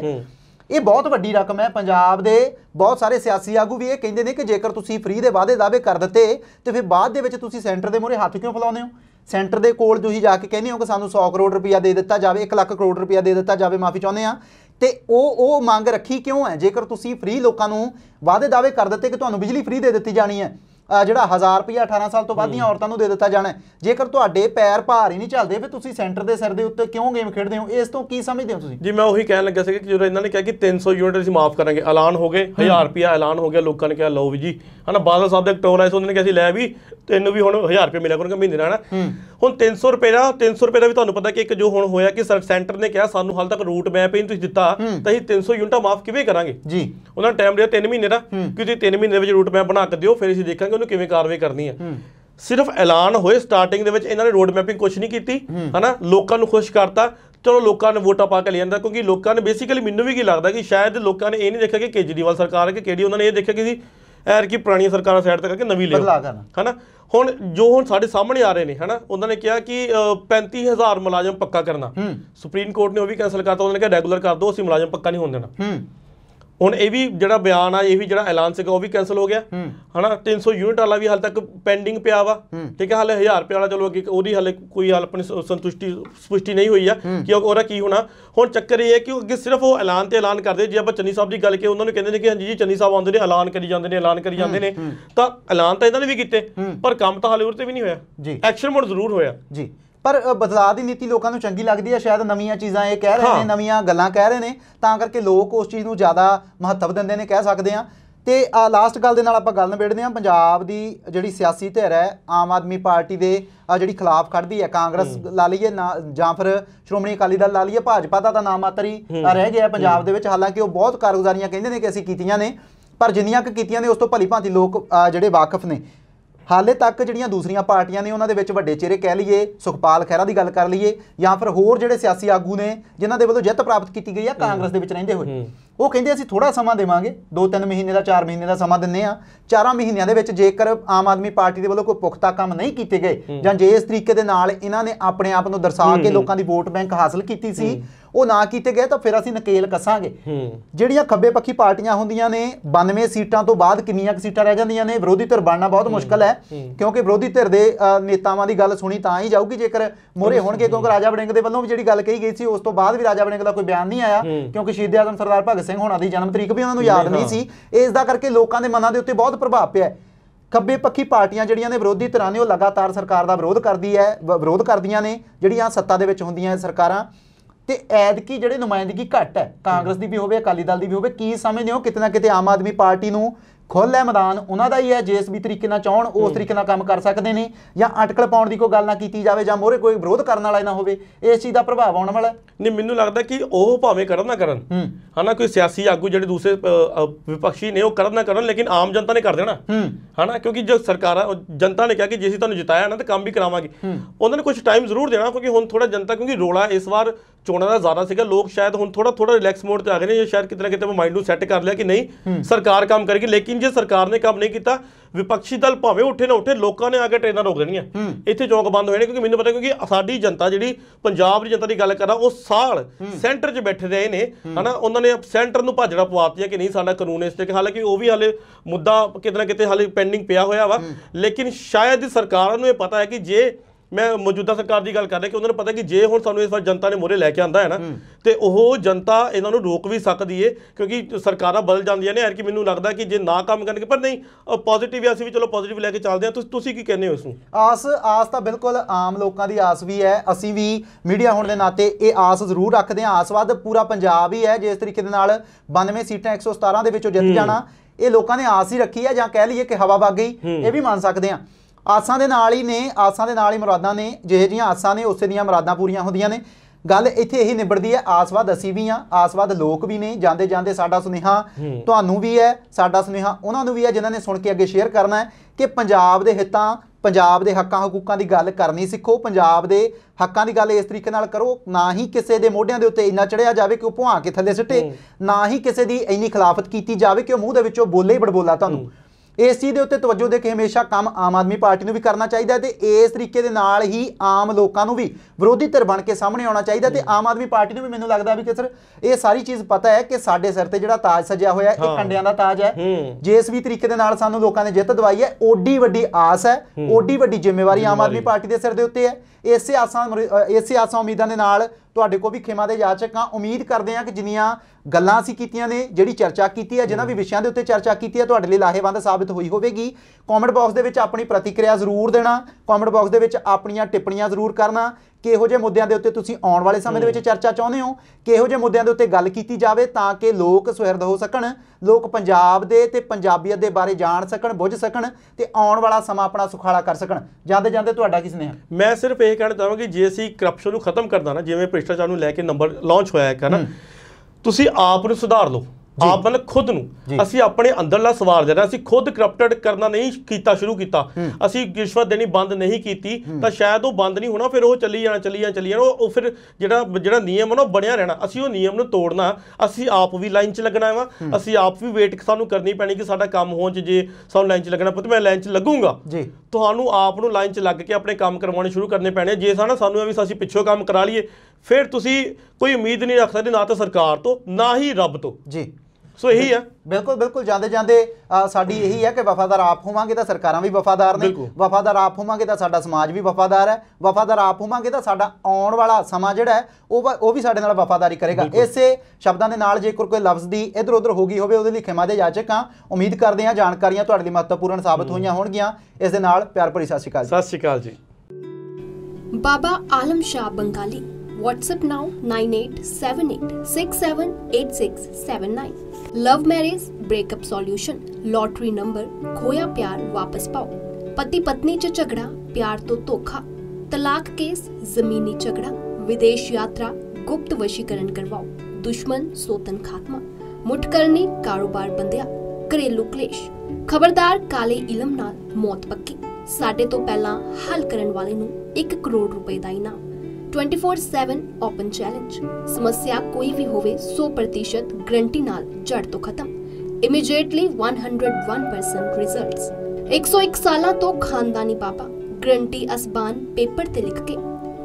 ਇਹ ਬਹੁਤ ਵੱਡੀ ਰਕਮ ਹੈ ਪੰਜਾਬ ਦੇ ਬਹੁਤ ਸਾਰੇ ਸਿਆਸੀ ਆਗੂ ਵੀ ਇਹ ਕਹਿੰਦੇ ਨੇ ਕਿ ਜੇਕਰ ਤੁਸੀਂ ਫ੍ਰੀ ਦੇ ਵਾਅਦੇ ਦਾਅਵੇ ਕਰ ਦਿੱਤੇ ਤੇ ਫਿਰ ਬਾਅਦ ਦੇ ਵਿੱਚ ਤੁਸੀਂ ਸੈਂਟਰ ਦੇ ਮੂਹਰੇ ਹੱਥ ਕਿਉਂ ਫੈਲਾਉਂਦੇ ਹੋ ਸੈਂਟਰ ਦੇ ਕੋਲ ਤੁਸੀਂ ਜਾ ਕੇ ਕਹਿੰਦੇ ਹੋ ਕਿ ਸਾਨੂੰ 100 ਕਰੋੜ ਰੁਪਇਆ ਦੇ ਦਿੱਤਾ ਜਾਵੇ 1 ਲੱਖ ਕਰੋੜ ਰੁਪਇਆ ਦੇ ਦਿੱਤਾ ਜਾਵੇ ਮਾਫੀ ਚਾਹੁੰਦੇ ਆ ਤੇ ਉਹ ਉਹ ਮੰਗ ਰੱਖੀ ਕਿਉਂ ਹੈ? ਜੇਕਰ ਤੁਸੀਂ ਫ੍ਰੀ ਲੋਕਾਂ ਨੂੰ ਵਾਅਦੇ ਦਾਅਵੇ ਕਰ ਦਿੱਤੇ ਕਿ ਤੁਹਾਨੂੰ ਬਿਜਲੀ ਫ੍ਰੀ ਦੇ ਦਿੱਤੀ ਜਾਣੀ ਹੈ ਜਿਹੜਾ 1000 ਰੁਪਇਆ 18 ਸਾਲ ਤੋਂ ਵੱਧ ਦੀਆਂ ਔਰਤਾਂ ਨੂੰ ਦੇ ਦਿੱਤਾ ਜਾਣਾ। ਜੇਕਰ ਤੁਹਾਡੇ ਪੈਰ ਭਾਰ ਹੀ ਨਹੀਂ ਚੱਲਦੇ ਫਿਰ ਤੁਸੀਂ ਸੈਂਟਰ ਦੇ ਸਿਰ ਦੇ ਉੱਤੇ ਕਿਉਂ ਗੇਮ ਖੇਡਦੇ ਹੋ? ਇਸ ਤੋਂ ਕੀ ਸਮਝਦੇ ਹੋ ਤੁਸੀਂ? ਜੀ ਮੈਂ ਉਹੀ ਕਹਿਣ ਲੱਗਾ ਸੀ ਕਿ ਜਦੋਂ ਇਹਨਾਂ ਨੇ ਕਿਹਾ ਕਿ 300 ਯੂਨਿਟ ਅਸੀਂ ਮਾਫ ਕਰਾਂਗੇ ਐਲਾਨ ਹੋ ਗਏ 1000 ਰੁਪਿਆ ਐਲਾਨ ਹੋ ਗਿਆ ਲੋਕਾਂ ਨੇ ਕਿਹਾ ਲਓ ਵੀ ਜੀ। ਹਨਾ ਬਾਦਲ ਸਾਹਿਬ ਦਾ ਟੋਲ ਆਇਆ ਸੀ ਉਹਨਾਂ ਨੇ ਕਿਹਾ ਸੀ ਲੈ ਵੀ ਤੈਨੂੰ ਵੀ ਹੁਣ 1000 ਰੁਪਏ ਮਿਲਿਆ ਕਰਨਗੇ ਮਹੀਨੇ ਦਾ ਹਨਾ ਹੁਣ 300 ਰੁਪਏ ਦਾ 300 ਰੁਪਏ ਦਾ ਵੀ ਤੁਹਾਨੂੰ ਪਤਾ ਕਿ ਇੱਕ ਜੋ ਹੁਣ ਹੋਇਆ ਕਿ ਸੈਂਟਰ ਨੇ ਕਿਹਾ ਸਾਨੂੰ ਹਾਲ ਤੱਕ ਰੂਟ ਮੈਪ ਹੀ ਨਹੀਂ ਤੁਸੀਂ ਦਿੱਤਾ ਤਾਂ ਅਸੀਂ 300 ਯੂਨਿਟਾਂ ਮਾਫ ਕਿਵੇਂ ਕਰਾਂਗੇ? ਜੀ। ਉਹਨਾਂ ਨੇ ਟਾਈਮ ਲਿਆ 3 ਮਹੀਨੇ ਦਾ ਕਿ ਤੁਸੀਂ 3 ਮਹੀਨੇ ਦੇ ਵਿੱਚ ਰੂਟ ਮੈਪ ਬਣਾ ਕੇ ਦਿਓ ਫਿਰ ਅਸੀਂ ਦੇਖਾਂਗੇ ਉਹਨੂੰ ਕਿਵੇਂ ਕਾਰਵਾਈ ਕਰਨੀ ਹੈ। ਸਿਰਫ ਐਲਾਨ ਹੋਏ ਸਟਾਰਟਿੰਗ ਦੇ ਵਿੱਚ ਇਹਨਾਂ ਨੇ ਰੋਡ ਮੈਪਿੰਗ ਕੁਝ ਨਹੀਂ ਕੀਤੀ ਹਨਾ? ਲੋਕਾਂ ਨੂੰ ਖੁਸ਼ ਕਰਤਾ। ਚਲੋ ਲੋਕਾਂ ਨੇ ਵੋਟਾਂ ਪਾ ਕੇ ਲੈ ਜਾਂਦਾ ਕਿਉਂਕਿ ਲੋਕਾਂ ਨੇ ਬੇਸਿਕਲੀ ਮੈਨੂੰ ਵੀ ਕੀ ਲੱਗਦਾ ਕਿ ਸ਼ਾਇਦ ਲੋਕਾਂ ਨੇ ਇਹ ਨਹੀਂ ਦੇਖਿਆ ਕਿ ਕੇਜਰੀਵਾਲ ਸਰਕਾਰ ਹੈ ਕਿ ਕਿਹੜੀ ਉਹਨਾਂ ਨੇ ਇਹ ਦੇਖਿਆ ਕਿ ਸੀ ਐਰ ਕੀ ਪੁਰਾਣੀਆਂ ਸਰਕਾਰਾਂ ਸਾਈਡ ਤੇ ਕਰਕੇ ਨਵੀਂ ਲਿਓ। ਹਨਾ? ਹੁਣ ਜੋ ਹੁਣ ਸਾਡੇ ਸਾਹਮਣੇ ਆ ਰਹੇ ਨੇ ਹਨਾ? ਉਹਨਾਂ ਨੇ ਕਿਹਾ ਕਿ ਅ, 35000 ਮੁਲਾਜ਼ਮ ਪੱਕਾ ਕਰਨਾ। ਸੁਪਰੀਮ ਕੋਰਟ ਨੇ ਉਹ ਵੀ ਕੈਨਸਲ ਕਰਤਾ ਉਹਨਾਂ ਨੇ ਕਿਹਾ ਰੈਗੂਲਰ ਕਰ ਦਿਓ ਅਸੀਂ ਮੁਲਾਜ਼ਮ ਪੱਕਾ ਨਹੀਂ ਹੋਣ ਦੇਣਾ। ਹੁਣ ਇਹ ਵੀ ਜਿਹੜਾ ਬਿਆਨ ਆ ਇਹ ਵੀ ਜਿਹੜਾ ਐਲਾਨ ਸੀਗਾ ਉਹ ਵੀ ਕੈਨਸਲ ਹੋ ਗਿਆ। ਹਨਾ 300 ਯੂਨਿਟ ਵਾਲਾ ਵੀ ਹਾਲ ਤੱਕ ਪੈਂਡਿੰਗ ਪਿਆ ਵਾ। ਠੀਕ ਹੈ ਹਾਲੇ 1000 ਰੁਪਏ ਵਾਲਾ ਚਲੋ ਅੱਗੇ ਉਹਦੀ ਹਾਲੇ ਕੋਈ ਹਾਲ ਆਪਣੀ ਸੰਤੁਸ਼ਟੀ ਸਪੁਸ਼ਟੀ ਨਹੀਂ ਹੋਈ ਆ। ਕਿ ਉਹ- ਉਹਦਾ ਕੀ ਹੋਣਾ? ਹੁਣ ਚੱਕਰ ਇਹ ਹੈ ਕਿ ਉਹ ਅੱਗੇ ਸਿਰਫ ਉਹ ਐਲਾਨ ਤੇ ਐਲਾਨ ਕਰਦੇ। ਜੇ ਆਪਾਂ ਚੰਨੀ ਸਾਹਿਬ ਦੀ ਗੱਲ ਕੀ ਉਹਨਾਂ ਨੂੰ ਕਹਿੰਦੇ ਨੇ ਕਿ ਹਾਂਜੀ ਜੀ ਚੰਨੀ ਸਾਹਿਬ ਆਉਂਦੇ ਨੇ ਐਲਾਨ ਕਰੀ ਜਾਂਦੇ ਨੇ ਐਲਾਨ ਕਰੀ ਜਾਂਦੇ ਨੇ। ਤਾਂ ਐਲਾਨ ਤਾਂ ਇਹਨਾਂ ਨੇ ਵੀ ਕੀਤੇ ਪਰ ਕੰਮ ਤਾਂ ਹਾਲੇ ਉਹਦੇ ਤੇ ਵੀ ਨਹੀਂ ਹੋਇਆ। ਜੀ। ਐਕਸ਼ਨ ਮੋਡ ਜ਼ਰੂਰ ਹੋਇਆ। ਜੀ। ਪਰ ਬਦਲਾਅ ਦੀ ਨੀਤੀ ਲੋਕਾਂ ਨੂੰ ਚੰਗੀ ਲੱਗਦੀ ਹੈ ਸ਼ਾਇਦ ਨਵੀਆਂ ਚੀਜ਼ਾਂ ਇਹ ਕਹਿ ਰਹੇ ਨੇ। ਨਵੀਆਂ ਗੱਲਾਂ ਕਹਿ ਰਹੇ ਨੇ ਤਾਂ ਕਰਕੇ ਲੋਕ ਉਸ ਚੀਜ਼ ਨੂੰ ਜ਼ਿਆਦਾ ਮਹੱਤਵ ਦਿੰਦੇ ਨੇ ਕਹਿ ਸਕਦੇ ਆ ਤੇ ਲਾਸਟ ਗੱਲ ਦੇ ਨਾਲ ਆਪਾਂ ਗੱਲ ਨਿਬੇੜਦੇ ਹਾਂ ਪੰਜਾਬ ਦੀ ਜਿਹੜੀ ਸਿਆਸੀ ਧਿਰ ਹੈ ਆਮ ਆਦਮੀ ਪਾਰਟੀ ਦੇ ਜਿਹੜੀ ਖਿਲਾਫ ਖੜਦੀ ਹੈ ਕਾਂਗਰਸ ਲਾ ਲਈਏ ਨਾ- ਜਾਂ ਫਿਰ ਸ਼੍ਰੋਮਣੀ ਅਕਾਲੀ ਦਲ ਲਾ ਲਈਏ ਭਾਜਪਾ ਦਾ ਤਾਂ ਨਾਮ ਮਾਤਰ ਹੀ ਰਹਿ ਗਿਆ ਪੰਜਾਬ ਦੇ ਵਿੱਚ ਹਾਲਾਂਕਿ ਉਹ ਬਹੁਤ ਕਾਰਗੁਜ਼ਾਰੀਆਂ ਕਹਿੰਦੇ ਨੇ ਕਿ ਅਸੀਂ ਕੀਤੀਆਂ ਨੇ ਪਰ ਜਿੰਨੀਆਂ ਕੁ ਕੀਤੀਆਂ ਨੇ ਉਸ ਤੋਂ ਭਲੀ ਭਾਂਤੀ ਲੋਕ ਜਿਹੜੇ ਵਾਕਿਫ ਨੇ ਹਾਲੇ ਤੱਕ ਜਿਹੜੀਆਂ ਦੂਸਰੀਆਂ ਪਾਰਟੀਆਂ ਨੇ ਉਹਨਾਂ ਦੇ ਵਿੱਚ ਵੱਡੇ ਚਿਹਰੇ ਕਹਿ ਲਈਏ, ਸੁਖਪਾਲ ਖਹਿਰਾ ਦੀ ਗੱਲ ਕਰ ਲਈਏ, ਜਾਂ ਫਿਰ ਹੋਰ ਜਿਹੜੇ ਸਿਆਸੀ ਆਗੂ ਨੇ, ਜਿਨ੍ਹਾਂ ਦੇ ਵੱਲੋਂ ਜਿੱਤ ਪ੍ਰਾਪਤ ਕੀਤੀ ਗਈ ਹੈ ਕਾਂਗਰਸ ਦੇ ਵਿੱਚ ਰਹਿੰਦੇ ਹੋਏ। ਉਹ ਕਹਿੰਦੇ ਅਸੀਂ ਥੋੜਾ ਸਮਾਂ ਦੇਵਾਂਗੇ 2-3 ਮਹੀਨੇ ਦਾ 4 ਮਹੀਨੇ ਦਾ ਸਮਾਂ ਦਿੰਨੇ ਆ 4 ਮਹੀਨਿਆਂ ਦੇ ਵਿੱਚ ਜੇਕਰ ਆਮ ਆਦਮੀ ਪਾਰਟੀ ਦੇ ਵੱਲੋਂ ਕੋਈ ਪੁਖਤਾ ਕੰਮ ਨਹੀਂ ਕੀਤੇ ਗਏ ਜਾਂ ਜੇ ਇਸ ਤਰੀਕੇ ਦੇ ਨਾਲ ਇਹਨਾਂ ਨੇ ਆਪਣੇ ਆਪ ਨੂੰ ਦਰਸਾ ਕੇ ਲੋਕਾਂ ਦੀ ਵੋਟ ਬੈਂਕ ਹਾਸਲ ਕੀਤੀ ਸੀ ਉਹ ਨਾ ਕੀਤੇ ਗਏ ਤਾਂ ਫਿਰ ਅਸੀਂ ਨਕੇਲ ਕੱਸਾਂਗੇ। ਜਿਹੜੀਆਂ ਖੱਬੇ ਪੱਖੀ ਪਾਰਟੀਆਂ ਹੁੰਦੀਆਂ ਨੇ 92 ਸੀਟਾਂ ਤੋਂ ਬਾਅਦ ਕਿੰਨੀਆਂ ਕੁ ਸੀਟਾਂ ਰਹਿ ਜਾਂਦੀਆਂ ਨੇ ਵਿਰੋਧੀ ਧਿਰ ਬਣਨਾ ਬਹੁਤ ਮੁਸ਼ਕਲ ਹੈ ਕਿਉਂਕਿ ਵਿਰੋਧੀ ਧਿਰ ਦੇ ਨੇਤਾਵਾਂ ਦੀ ਗੱਲ ਸੁਣੀ ਤਾਂ ਹੀ ਜਾਊਗੀ ਜੇਕਰ ਮੋਰੇ ਹੋਣਗੇ ਕਿਉਂਕਿ ਰਾਜਾ ਵੜਿੰਗ ਦੇ ਵੱਲੋਂ ਵੀ ਜਿਹੜੀ ਗੱਲ ਕਹੀ ਗਈ ਸੀ ਉਸ ਤੋਂ ਬਾਅਦ ਵੀ ਰਾਜਾ ਵੜਿੰਗ ਦਾ ਕੋਈ ਬਿਆਨ ਨਹੀਂ ਆਇਆ ਕਿਉਂਕਿ ਸ਼ਹੀਦ ਆਜ਼ਮ ਸਰਦਾਰ ਭਗਤ ਸਿੰਘ ਹੋਣਾ ਦੀ ਜਨਮ ਤਰੀਕ ਵੀ ਉਹਨਾਂ ਨੂੰ ਯਾਦ ਨਹੀਂ ਸੀ। ਇਸ ਦਾ ਕਰਕੇ ਲੋਕਾਂ ਦੇ ਮਨਾਂ ਦੇ ਉੱਤੇ ਬਹੁਤ ਪ੍ਰਭਾਵ ਪਿਆ। ਖੱਬੇ ਪੱਖੀ ਪਾਰਟੀਆਂ ਜਿਹੜੀਆਂ ਨੇ ਵਿਰੋਧੀ ਧਿਰਾਂ ਨੇ ਉਹ ਲਗਾਤਾਰ ਸਰਕਾਰ ਦਾ ਵਿਰੋਧ ਕਰਦੀ ਹੈ ਵਿਰੋਧ ਕਰਦੀਆਂ ਨੇ ਜਿਹੜੀਆਂ ਸੱਤਾ ਦੇ ਵਿੱਚ ਹੁੰਦੀਆਂ ਸਰਕਾਰਾਂ। ਤੇ ਐਦਕੀ ਜਿਹੜੇ ਨੁਮਾਇੰਦਗੀ ਘੱਟ ਹੈ ਕਾਂਗਰਸ ਦੀ ਵੀ ਹੋਵੇ ਅਕਾਲੀ ਦਲ ਦੀ ਵੀ ਹੋਵੇ ਕੀ ਸਮਝਦੇ ਹੋ ਕਿਤੇ ਨਾ ਕਿਤੇ ਆਮ ਆਦਮੀ ਪਾਰਟੀ ਨੂੰ ਖੁੱਲ੍ਹ ਹੈ ਮੈਦਾਨ ਉਹਨਾਂ ਦਾ ਹੀ ਹੈ ਜਿਸ ਵੀ ਤਰੀਕੇ ਨਾਲ ਚਾਹਣ ਉਸ ਤਰੀਕੇ ਨਾਲ ਕੰਮ ਕਰ ਸਕਦੇ ਨੇ ਜਾਂ ਅਟਕਲ ਪਾਉਣ ਦੀ ਕੋਈ ਗੱਲ ਨਾ ਕੀਤੀ ਜਾਵੇ ਜਾਂ ਮੋਰੇ ਕੋਈ ਵਿਰੋਧ ਕਰਨ ਵਾਲਾ ਨਾ ਹੋਵੇ ਇਸ ਚੀਜ਼ ਦਾ ਪ੍ਰਭਾਵ ਆਉਣ ਵਾਲਾ। ਨਹੀਂ ਮੈਨੂੰ ਲੱਗਦਾ ਕਿ ਉਹ ਭਾਵੇਂ ਕਰਨ ਨਾ ਕਰਨ। ਹਨਾ ਕੋਈ ਸਿਆਸੀ ਆਗੂ ਜਿਹੜੇ ਦੂਸਰੇ ਵਿਪਕਸ਼ੀ ਨੇ ਉਹ ਕਰਨ ਨਾ ਕਰਨ ਲੇਕਿਨ ਆਮ ਜਨਤਾ ਨੇ ਕਰ ਦੇਣਾ। ਹਨਾ ਕਿਉਂਕਿ ਜੋ ਸਰਕਾਰਾਂ ਜਨਤਾ ਨੇ ਕਿਹਾ ਕਿ ਜੇ ਅਸੀਂ ਤੁਹਾਨੂੰ ਜਿਤਾਇਆ ਨਾ ਤਾਂ ਕੰਮ ਵੀ ਕਰਾਵਾਂਗੇ। ਉਹਨਾਂ ਨੇ ਕੁਝ ਟਾਈਮ ਜ਼ਰੂਰ ਦੇਣਾ ਕਿਉਂਕਿ ਹੁਣ ਥੋੜਾ ਜਨਤਾ ਕਿਉਂਕਿ ਰੋਲਾ ਇਸ ਵਾਰ ਚੋਣਾਂ ਦਾ ਜ਼ਿਆਦਾ ਸੀਗਾ ਲੋਕ ਸ਼ਾਇਦ ਹੁਣ ਥੋੜਾ ਥੋੜਾ ਰਿਲੈਕਸ ਮੋਡ ਤੇ ਆ ਗਏ ਨੇ ਜਾਂ ਸ਼ਾਇਦ ਕਿਤੇ ਨਾ ਕਿਤੇ ਮਾਈਂਡ ਨੂੰ ਸੈੱਟ ਕਰ ਲਿਆ ਕਿ ਨਹੀਂ ਸਰਕਾਰ ਕੰਮ ਕਰੇਗੀ ਲੇਕਿਨ ਜੇ ਸਰਕਾਰ ਨੇ ਕੰਮ ਨਹੀਂ ਕੀਤਾ ਵਿਪਕਸ਼ੀ ਦਲ ਭਾਵੇਂ ਉੱਠੇ ਨਾ ਉੱਠੇ ਲੋਕਾਂ ਨੇ ਆ ਕੇ ਟ੍ਰੇਨਾਂ ਰੋਕ ਦੇਣੀਆਂ। ਇੱਥੇ ਚੌਂਕ ਬੰਦ ਹੋਏ ਨੇ ਕਿਉਂਕਿ ਮੈਨੂੰ ਪਤਾ ਕਿਉਂਕਿ ਸਾਡੀ ਜਨਤਾ ਜਿਹੜੀ ਪੰਜਾਬ ਦੀ ਜਨਤਾ ਦੀ ਗੱਲ ਕਰਾਂ ਉਹ ਸਾਲ ਸੈਂਟਰ 'ਚ ਬੈਠੇ ਰਹੇ ਨੇ ਹਨਾ ਉਹਨਾਂ ਨੇ ਸੈਂਟਰ ਨੂੰ ਭਾਜੜਾ ਪਵਾਤੀ ਹੈ ਕਿ ਨਹੀਂ ਸਾਡਾ ਕਾਨੂੰਨ ਇਸ ਤੇ ਹਾਲਾਂਕਿ ਉਹ ਵੀ ਹਾਲੇ ਮੁੱਦਾ ਕਿਤੇ ਨਾ ਕਿਤੇ ਹਾਲੇ ਪੈਂਡਿੰਗ ਪਿਆ ਹੋਇਆ ਵਾ ਲੇਕਿਨ ਸ਼ਾਇਦ ਸਰਕਾਰਾਂ ਨੂੰ ਇਹ ਪਤਾ ਹੈ ਕਿ ਜੇ ਮੈਂ ਮੌਜੂਦਾ ਸਰਕਾਰ ਦੀ ਗੱਲ ਕਰ ਰਿਹਾ ਕਿ ਉਹਨਾਂ ਨੂੰ ਪਤਾ ਕਿ ਜੇ ਹੁਣ ਸਾਨੂੰ ਇਸ ਵਾਰ ਜਨਤਾ ਨੇ ਮੋਰੇ ਲੈ ਕੇ ਆਂਦਾ ਹੈ ਨਾ ਤੇ ਉਹ ਜਨਤਾ ਇਹਨਾਂ ਨੂੰ ਰੋਕ ਵੀ ਸਕਦੀ ਏ ਕਿਉਂਕਿ ਸਰਕਾਰਾਂ ਬਦਲ ਜਾਂਦੀਆਂ ਨੇ ਯਾਰ ਕਿ ਮੈਨੂੰ ਲੱਗਦਾ ਕਿ ਜੇ ਨਾ ਕੰਮ ਕਰਨਗੇ ਪਰ ਨਹੀਂ ਪੋਜ਼ਿਟਿਵ ਅਸੀਂ ਵੀ ਚਲੋ ਪੋਜ਼ਿਟਿਵ ਲੈ ਕੇ ਚੱਲਦੇ ਹਾਂ। ਤੁਸੀਂ ਤੁਸੀਂ ਕੀ ਕਹਿੰਦੇ ਹੋ ਇਸ ਨੂੰ? ਆਸ ਆਸ ਤਾਂ ਬਿਲਕੁਲ ਆਮ ਲੋਕਾਂ ਦੀ ਆਸ ਵੀ ਹੈ। ਅਸੀਂ ਵੀ ਮੀਡੀਆ ਹੋਣ ਦੇ ਨਾਤੇ ਇਹ ਆਸ ਜ਼ਰੂਰ ਰੱਖਦੇ ਹਾਂ। ਆਸਵਾਦ ਪੂਰਾ ਪੰਜਾਬ ਹੀ ਹੈ। ਜਿਸ ਤਰੀਕੇ ਦੇ ਨਾਲ 92 ਸੀਟਾਂ 117 ਦੇ ਵਿੱਚੋਂ ਜਿੱਤ ਜਾਣਾ ਇਹ ਲੋਕਾਂ ਨੇ ਆਸ ਹੀ ਰੱਖੀ ਹੈ ਜਾਂ ਕਹਿ ਲਈਏ ਕਿ ਹਵਾ ਵਗ ਗਈ ਇਹ ਵੀ ਮੰਨ ਸਕਦੇ ਹਾਂ। ਆਸਾਂ ਦੇ ਨਾਲ ਹੀ ਨੇ ਆਸਾਂ ਦੇ ਨਾਲ ਹੀ ਮੁਰਾਦਾਂ ਨੇ ਜਿਹੇ ਜੀਆਂ ਆਸਾਂ ਨੇ ਉਸੇ ਦੀਆਂ ਮੁਰਾਦਾਂ ਪੂਰੀਆਂ ਹੁੰਦੀਆਂ ਨੇ। ਗੱਲ ਇੱਥੇ ਇਹੀ ਨਿਬੜਦੀ ਹੈ ਆਸਵਾਦ ਅਸੀਂ ਵੀ ਆ ਆਸਵਾਦ ਲੋਕ ਵੀ ਨੇ ਜਾਂਦੇ ਜਾਂਦੇ ਸਾਡਾ ਸੁਨੇਹਾ ਤੁਹਾਨੂੰ ਵੀ ਹੈ ਸਾਡਾ ਸੁਨੇਹਾ ਉਹਨਾਂ ਨੂੰ ਵੀ ਹੈ ਜਿਨ੍ਹਾਂ ਨੇ ਸੁਣ ਕੇ ਅੱਗੇ ਸ਼ੇਅਰ ਕਰਨਾ ਹੈ ਕਿ ਪੰਜਾਬ ਦੇ ਹਿੱਤਾਂ ਪੰਜਾਬ ਦੇ ਹੱਕਾਂ ਹਕੂਕਾਂ ਦੀ ਗੱਲ ਕਰਨੀ ਸਿੱਖੋ ਪੰਜਾਬ ਦੇ ਹੱਕਾਂ ਦੀ ਗੱਲ ਇਸ ਤਰੀਕੇ ਨਾਲ ਕਰੋ ਨਾ ਹੀ ਕਿਸੇ ਦੇ ਮੋਢਿਆਂ ਦੇ ਉੱਤੇ ਇੰਨਾ ਚੜਿਆ ਜਾਵੇ ਕਿ ਉਹ ਭੁਆ ਕੇ ਥੱਲੇ ਸਿੱਟੇ ਨਾ ਹੀ ਕਿਸੇ ਦੀ ਇੰਨੀ ਖਿਲਾਫਤ ਕੀਤੀ ਜਾਵੇ ਕਿ ਉਹ ਮੂੰਹ ਦੇ ਵਿੱਚੋਂ ਬੋਲੇ ਹੀ ਬੜਬੋਲਾ ਤੁਹਾਨੂੰ। ਇਸ ਚੀਜ਼ ਦੇ ਉੱਤੇ ਤਵੱਜੋ ਦੇ ਕੇ ਹਮੇਸ਼ਾ ਕੰਮ ਆਮ ਆਦਮੀ ਪਾਰਟੀ ਨੂੰ ਵੀ ਕਰਨਾ ਚਾਹੀਦਾ ਹੈ ਤੇ ਇਸ ਤਰੀਕੇ ਦੇ ਨਾਲ ਹੀ ਆਮ ਲੋਕਾਂ ਨੂੰ ਵੀ ਵਿਰੋਧੀ ਧਿਰ ਬਣ ਕੇ ਸਾਹਮਣੇ ਆਉਣਾ ਚਾਹੀਦਾ ਤੇ ਆਮ ਆਦਮੀ ਪਾਰਟੀ ਨੂੰ ਵੀ ਮੈਨੂੰ ਲੱਗਦਾ ਵੀ ਕਿ ਸਰ ਇਹ ਸਾਰੀ ਚੀਜ਼ ਪਤਾ ਹੈ ਕਿ ਸਾਡੇ ਸਿਰ ਤੇ ਜਿਹੜਾ ਤਾਜ ਸਜਿਆ ਹੋਇਆ ਇਹ ਕੰਡਿਆਂ ਦਾ ਤਾਜ ਹੂੰ। ਜਿਸ ਵੀ ਤਰੀਕੇ ਦੇ ਨਾਲ ਸਾਨੂੰ ਲੋਕਾਂ ਨੇ ਜਿੱਤ ਦਵਾਈ ਹੈ ਓਡੀ ਵੱਡੀ ਆਸ ਹੈ ਓਡੀ ਵੱਡੀ ਜ਼ਿੰਮੇਵਾਰੀ। ਆਮ ਆਦਮੀ ਪਾਰਟੀ ਦੇ ਸਿਰ ਦੇ ਉੱਤੇ ਹੈ। ਇਸੇ ਆਸਾਂ ਇਸੇ ਆਸਾਂ ਉਮੀਦਾਂ ਦੇ ਨਾਲ ਤੁਹਾਡੇ ਕੋ ਵੀ ਖੇਮਾ ਦੇ ਜਾਚਕ ਹਾਂ। ਉਮੀਦ ਕਰਦੇ ਹਾਂ ਕਿ ਜਿੰਨੀਆਂ ਗੱਲਾਂ ਅਸੀਂ ਕੀਤੀਆਂ ਨੇ ਜਿਹੜੀ ਚਰਚਾ ਕੀਤੀ ਹੈ ਜਿਨ੍ਹਾਂ ਵੀ ਵਿਸ਼ਿਆਂ ਦੇ ਉੱਤੇ ਚਰਚਾ ਕੀਤੀ ਹੈ ਤੁਹਾਡੇ ਲਈ ਲਾਹੇਵੰਦ ਸਾਬਿਤ ਹੋਈ ਹੋਵੇਗੀ। ਕਮੈਂਟ ਬਾਕਸ ਦੇ ਵਿੱਚ ਆਪਣੀ ਪ੍ਰਤੀਕਿਰਿਆ ਜ਼ਰੂਰ ਦੇਣਾ। ਕਮੈਂਟ ਬਾਕਸ ਦੇ ਵਿੱਚ ਆਪਣੀਆਂ ਟਿੱਪਣੀਆਂ ਜ਼ਰੂਰ ਕਰਨਾ। ਕਿਹੋ ਜਿਹੇ ਮੁੱਦਿਆਂ ਦੇ ਉੱਤੇ ਤੁਸੀਂ ਆਉਣ ਵਾਲੇ ਸਮੇਂ ਦੇ ਵਿੱਚ ਚਰਚਾ ਚਾਹੁੰਦੇ ਹੋ? ਕਿਹੋ ਜਿਹੇ ਮੁੱਦਿਆਂ ਦੇ ਉੱਤੇ ਗੱਲ ਕੀਤੀ ਜਾਵੇ ਤਾਂ ਕਿ ਲੋਕ ਸੁਹਿਰਦ ਹੋ ਸਕਣ ਲੋਕ ਪੰਜਾਬ ਦੇ ਤੇ ਪੰਜਾਬੀਅਤ ਦੇ ਬਾਰੇ ਜਾਣ ਸਕਣ ਬੁੱਝ ਸਕਣ ਤੇ ਆਉਣ ਵਾਲਾ ਸਮਾਂ ਆਪਣਾ ਸੁਖਾਲਾ ਕਰ ਸਕਣ। ਜਾਂਦੇ ਜਾਂਦੇ ਤੁਹਾਡਾ ਕੀ ਸੁਨੇਹਾ? ਮੈਂ ਸਿਰਫ ਇਹ ਕਹਿਣਾ ਚਾਹਾਂਗਾ ਕਿ ਜੇ ਅਸੀਂ ਕਰਪਸ਼ਨ ਨੂੰ ਖਤਮ ਕਰਦਾ ਨਾ ਜਿਵੇਂ ਭ੍ਰਿਸ਼ਟਾਚਾਰ ਨੂੰ ਲੈ ਕੇ ਨੰਬਰ ਲਾਂਚ ਹੋਇਆ ਹੈ। ਨਾ ਤੁਸੀਂ ਆਪ ਨੂੰ ਸੁਧਾਰ ਲਓ। ਆਪ ਮਤਲਬ ਖੁਦ ਨੂੰ। ਅਸੀਂ ਆਪਣੇ ਅੰਦਰਲਾ ਸਵਾਰ ਜਿਹੜਾ ਅਸੀਂ ਖੁਦ ਕਰਪਟਡ ਕਰਨਾ ਨਹੀਂ ਕੀਤਾ ਸ਼ੁਰੂ ਕੀਤਾ। ਅਸੀਂ ਰਿਸ਼ਵਤ ਦੇਣੀ ਬੰਦ ਨਹੀਂ ਕੀਤੀ ਤਾਂ ਸ਼ਾਇਦ ਉਹ ਬੰਦ ਨਹੀਂ ਹੋਣਾ ਫਿਰ ਉਹ ਚੱਲੀ ਜਾਣਾ ਚੱਲੀ ਜਾਣਾ ਚੱਲੀ ਜਾਣਾ। ਉਹ ਫਿਰ ਜਿਹੜਾ ਜਿਹੜਾ ਨਿਯਮ ਹੈ ਨਾ ਉਹ ਬਣਿਆ ਰਹਿਣਾ। ਅਸੀਂ ਉਹ ਨਿਯਮ ਨੂੰ ਤੋੜਨਾ। ਅਸੀਂ ਆਪ ਵੀ ਲਾਈਨ 'ਚ ਲੱਗਣਾ ਵਾ। ਅਸੀਂ ਆਪ ਵੀ ਵੇਟ ਸਾਨੂੰ ਕਰਨੀ ਪੈਣੀ ਕਿ ਸਾਡਾ ਕੰਮ ਹੋਣ 'ਚ ਜੇ ਸਾਨੂੰ ਲਾਈਨ 'ਚ ਲੱਗਣਾ ਪੁੱਤ ਮੈਂ ਲਾਈਨ 'ਚ ਲੱਗੂੰਗਾ। ਜੀ। ਤੁਹਾਨੂੰ ਆਪ ਨੂੰ ਲਾਈਨ 'ਚ ਲੱਗ ਕੇ ਆਪਣੇ ਕੰਮ ਕਰਵਾਉਣੇ ਸ਼ੁਰੂ ਕਰਨੇ ਪੈਣੇ ਜੇ ਸਾਨਾ ਸਾਨੂੰ ਇਹ ਵੀ ਅਸੀਂ ਪਿੱਛੋਂ ਕੰਮ ਕਰਾ ਲਈਏ ਫਿਰ ਤੁਸੀਂ ਕੋਈ ਉਮੀਦ ਨਹੀਂ ਰੱਖ ਸਕਦੇ ਨਾ ਤਾਂ ਸਰਕਾਰ ਤੋਂ ਨਾ ਹੀ ਰੱਬ ਤੋਂ। ਜੀ। ਸੋ ਇਹੀ ਆ। ਬਿਲਕੁਲ ਬਿਲਕੁਲ ਜਾਂਦੇ ਜਾਂਦੇ ਸਾਡੀ ਇਹੀ ਹੈ ਕਿ ਵਫਾਦਾਰ ਆਪ ਹੋਵਾਂਗੇ ਤਾਂ ਸਰਕਾਰਾਂ ਵੀ ਵਫਾਦਾਰ ਨੇ। ਵਫਾਦਾਰ ਆਪ ਹੋਵਾਂਗੇ ਤਾਂ ਸਾਡਾ ਸਮਾਜ ਵੀ ਵਫਾਦਾਰ ਹੈ। ਵਫਾਦਾਰ ਆਪ ਹੋਵਾਂਗੇ ਤਾਂ ਸਾਡਾ ਆਉਣ ਵਾਲਾ ਸਮਾਂ ਜਿਹੜਾ ਹੈ ਉਹ ਵਾ- ਉਹ ਵੀ ਸਾਡੇ ਨਾਲ ਵਫਾਦਾਰੀ ਕਰੇਗਾ। ਇਸੇ ਸ਼ਬਦਾਂ ਦੇ ਨਾਲ ਜੇਕਰ ਕੋਈ ਲਫ਼ਜ਼ ਦੀ ਇਧਰ ਉਧਰ ਹੋ ਗਈ ਹੋਵੇ ਉਹਦੇ ਲਈ ਖਿਮਾ ਦੇ ਜਾਚਕ ਹਾਂ। ਉਮੀਦ ਕਰਦੇ ਹਾਂ ਜਾਣਕਾਰੀਆਂ ਤੁਹਾਡੇ ਲਈ ਮਹੱਤਵਪੂਰਨ ਸਾਬਤ ਹੋਈਆਂ ਹੋਣਗੀਆਂ। ਇਸ ਦੇ ਨਾਲ ਪਿਆਰ ਭਰੀ ਸਤਿ ਸ਼੍ਰੀ ਅਕਾਲ ਜੀ। ਸਤਿ ਸ਼੍ਰੀ ਅਕਾਲ ਜੀ। Baba Alam Shah Bengali. WhatsApp now 9878678679. Love marriage, breakup solution. Lottery number ਖੋਇਆ ਪਿਆਰ ਵਾਪਸ ਪਾਓ ਪਤੀ ਪਤਨੀ 'ਚ ਝਗੜਾ ਪਿਆਰ ਤੋਂ ਧੋਖਾ ਤਲਾਕ ਕੇਸ ਜ਼ਮੀਨੀ ਝਗੜਾ ਵਿਦੇਸ਼ ਯਾਤਰਾ ਗੁਪਤ ਵਸ਼ੀਕਰਨ ਕਰਵਾਓ ਦੁਸ਼ਮਨ ਸੋਤਨ ਖਾਤਮਾ ਮੁੱਠ ਕਰਨੀ ਕਾਰੋਬਾਰ ਬੰਦਿਆ ਘਰੇਲੂ ਕਲੇਸ਼ ਖਬਰਦਾਰ ਕਾਲੇ ਇਲਮ ਨਾਲ ਮੌਤ ਪੱਕੀ ਸਾਡੇ ਤੋਂ ਪਹਿਲਾਂ ਹੱਲ ਕਰਨ ਵਾਲੇ ਨੂੰ 1 ਕਰੋੜ ਰੁਪਏ ਦਾ ਇਨਾਮ 24/7 ਓਪਨ ਚੈਲੰਜ ਸਮੱਸਿਆ ਕੋਈ ਵੀ ਹੋਵੇ 100% ਗਰੰਟੀ ਨਾਲ ਜੜ ਤੋਂ ਖਤਮ ਇਮੀਡੀਏਟਲੀ 101% ਰਿਜ਼ਲਟਸ 101 ਸਾਲਾਂ ਤੋਂ ਖਾਨਦਾਨੀ ਪਾਪਾ ਗਰੰਟੀ ਅਸਬਾਨ ਪੇਪਰ ਤੇ ਲਿਖ ਕੇ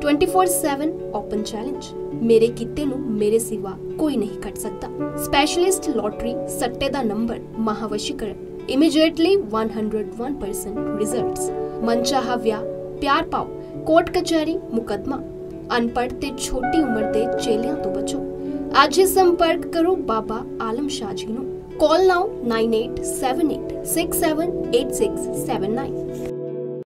24/7 ਓਪਨ ਚੈਲੰਜ ਮੇਰੇ ਕਿੱਤੇ ਨੂੰ ਮੇਰੇ ਸਿਵਾ ਕੋਈ ਨਹੀਂ ਕੱਟ ਸਕਦਾ ਸਪੈਸ਼ਲਿਸਟ ਲੋਟਰੀ ਸੱਟੇ ਦਾ ਨੰਬਰ ਮਹਾਵਸ਼ੀਕਰਨ ਇਮੀਡੀਏਟਲੀ 101% ਰਿਜ਼ਲਟਸ ਮਨਚਾਹਾ ਵਿਆਹ ਪਿਆਰ ਪਾਓ ਕੋਰਟ ਕਚਹਿਰੀ ਮੁਕਦਮਾ ਅਨਪੜ੍ਹ ਤੇ ਛੋਟੀ ਉਮਰ ਦੇ ਚੇਲਿਆਂ ਤੋਂ ਬਚੋ। ਅੱਜ ਹੀ ਸੰਪਰਕ ਕਰੋ ਬਾਬਾ ਆਲਮ ਸ਼ਾਹ ਜੀ ਨੂੰ। ਕਾਲ ਨਾਓ 9878678679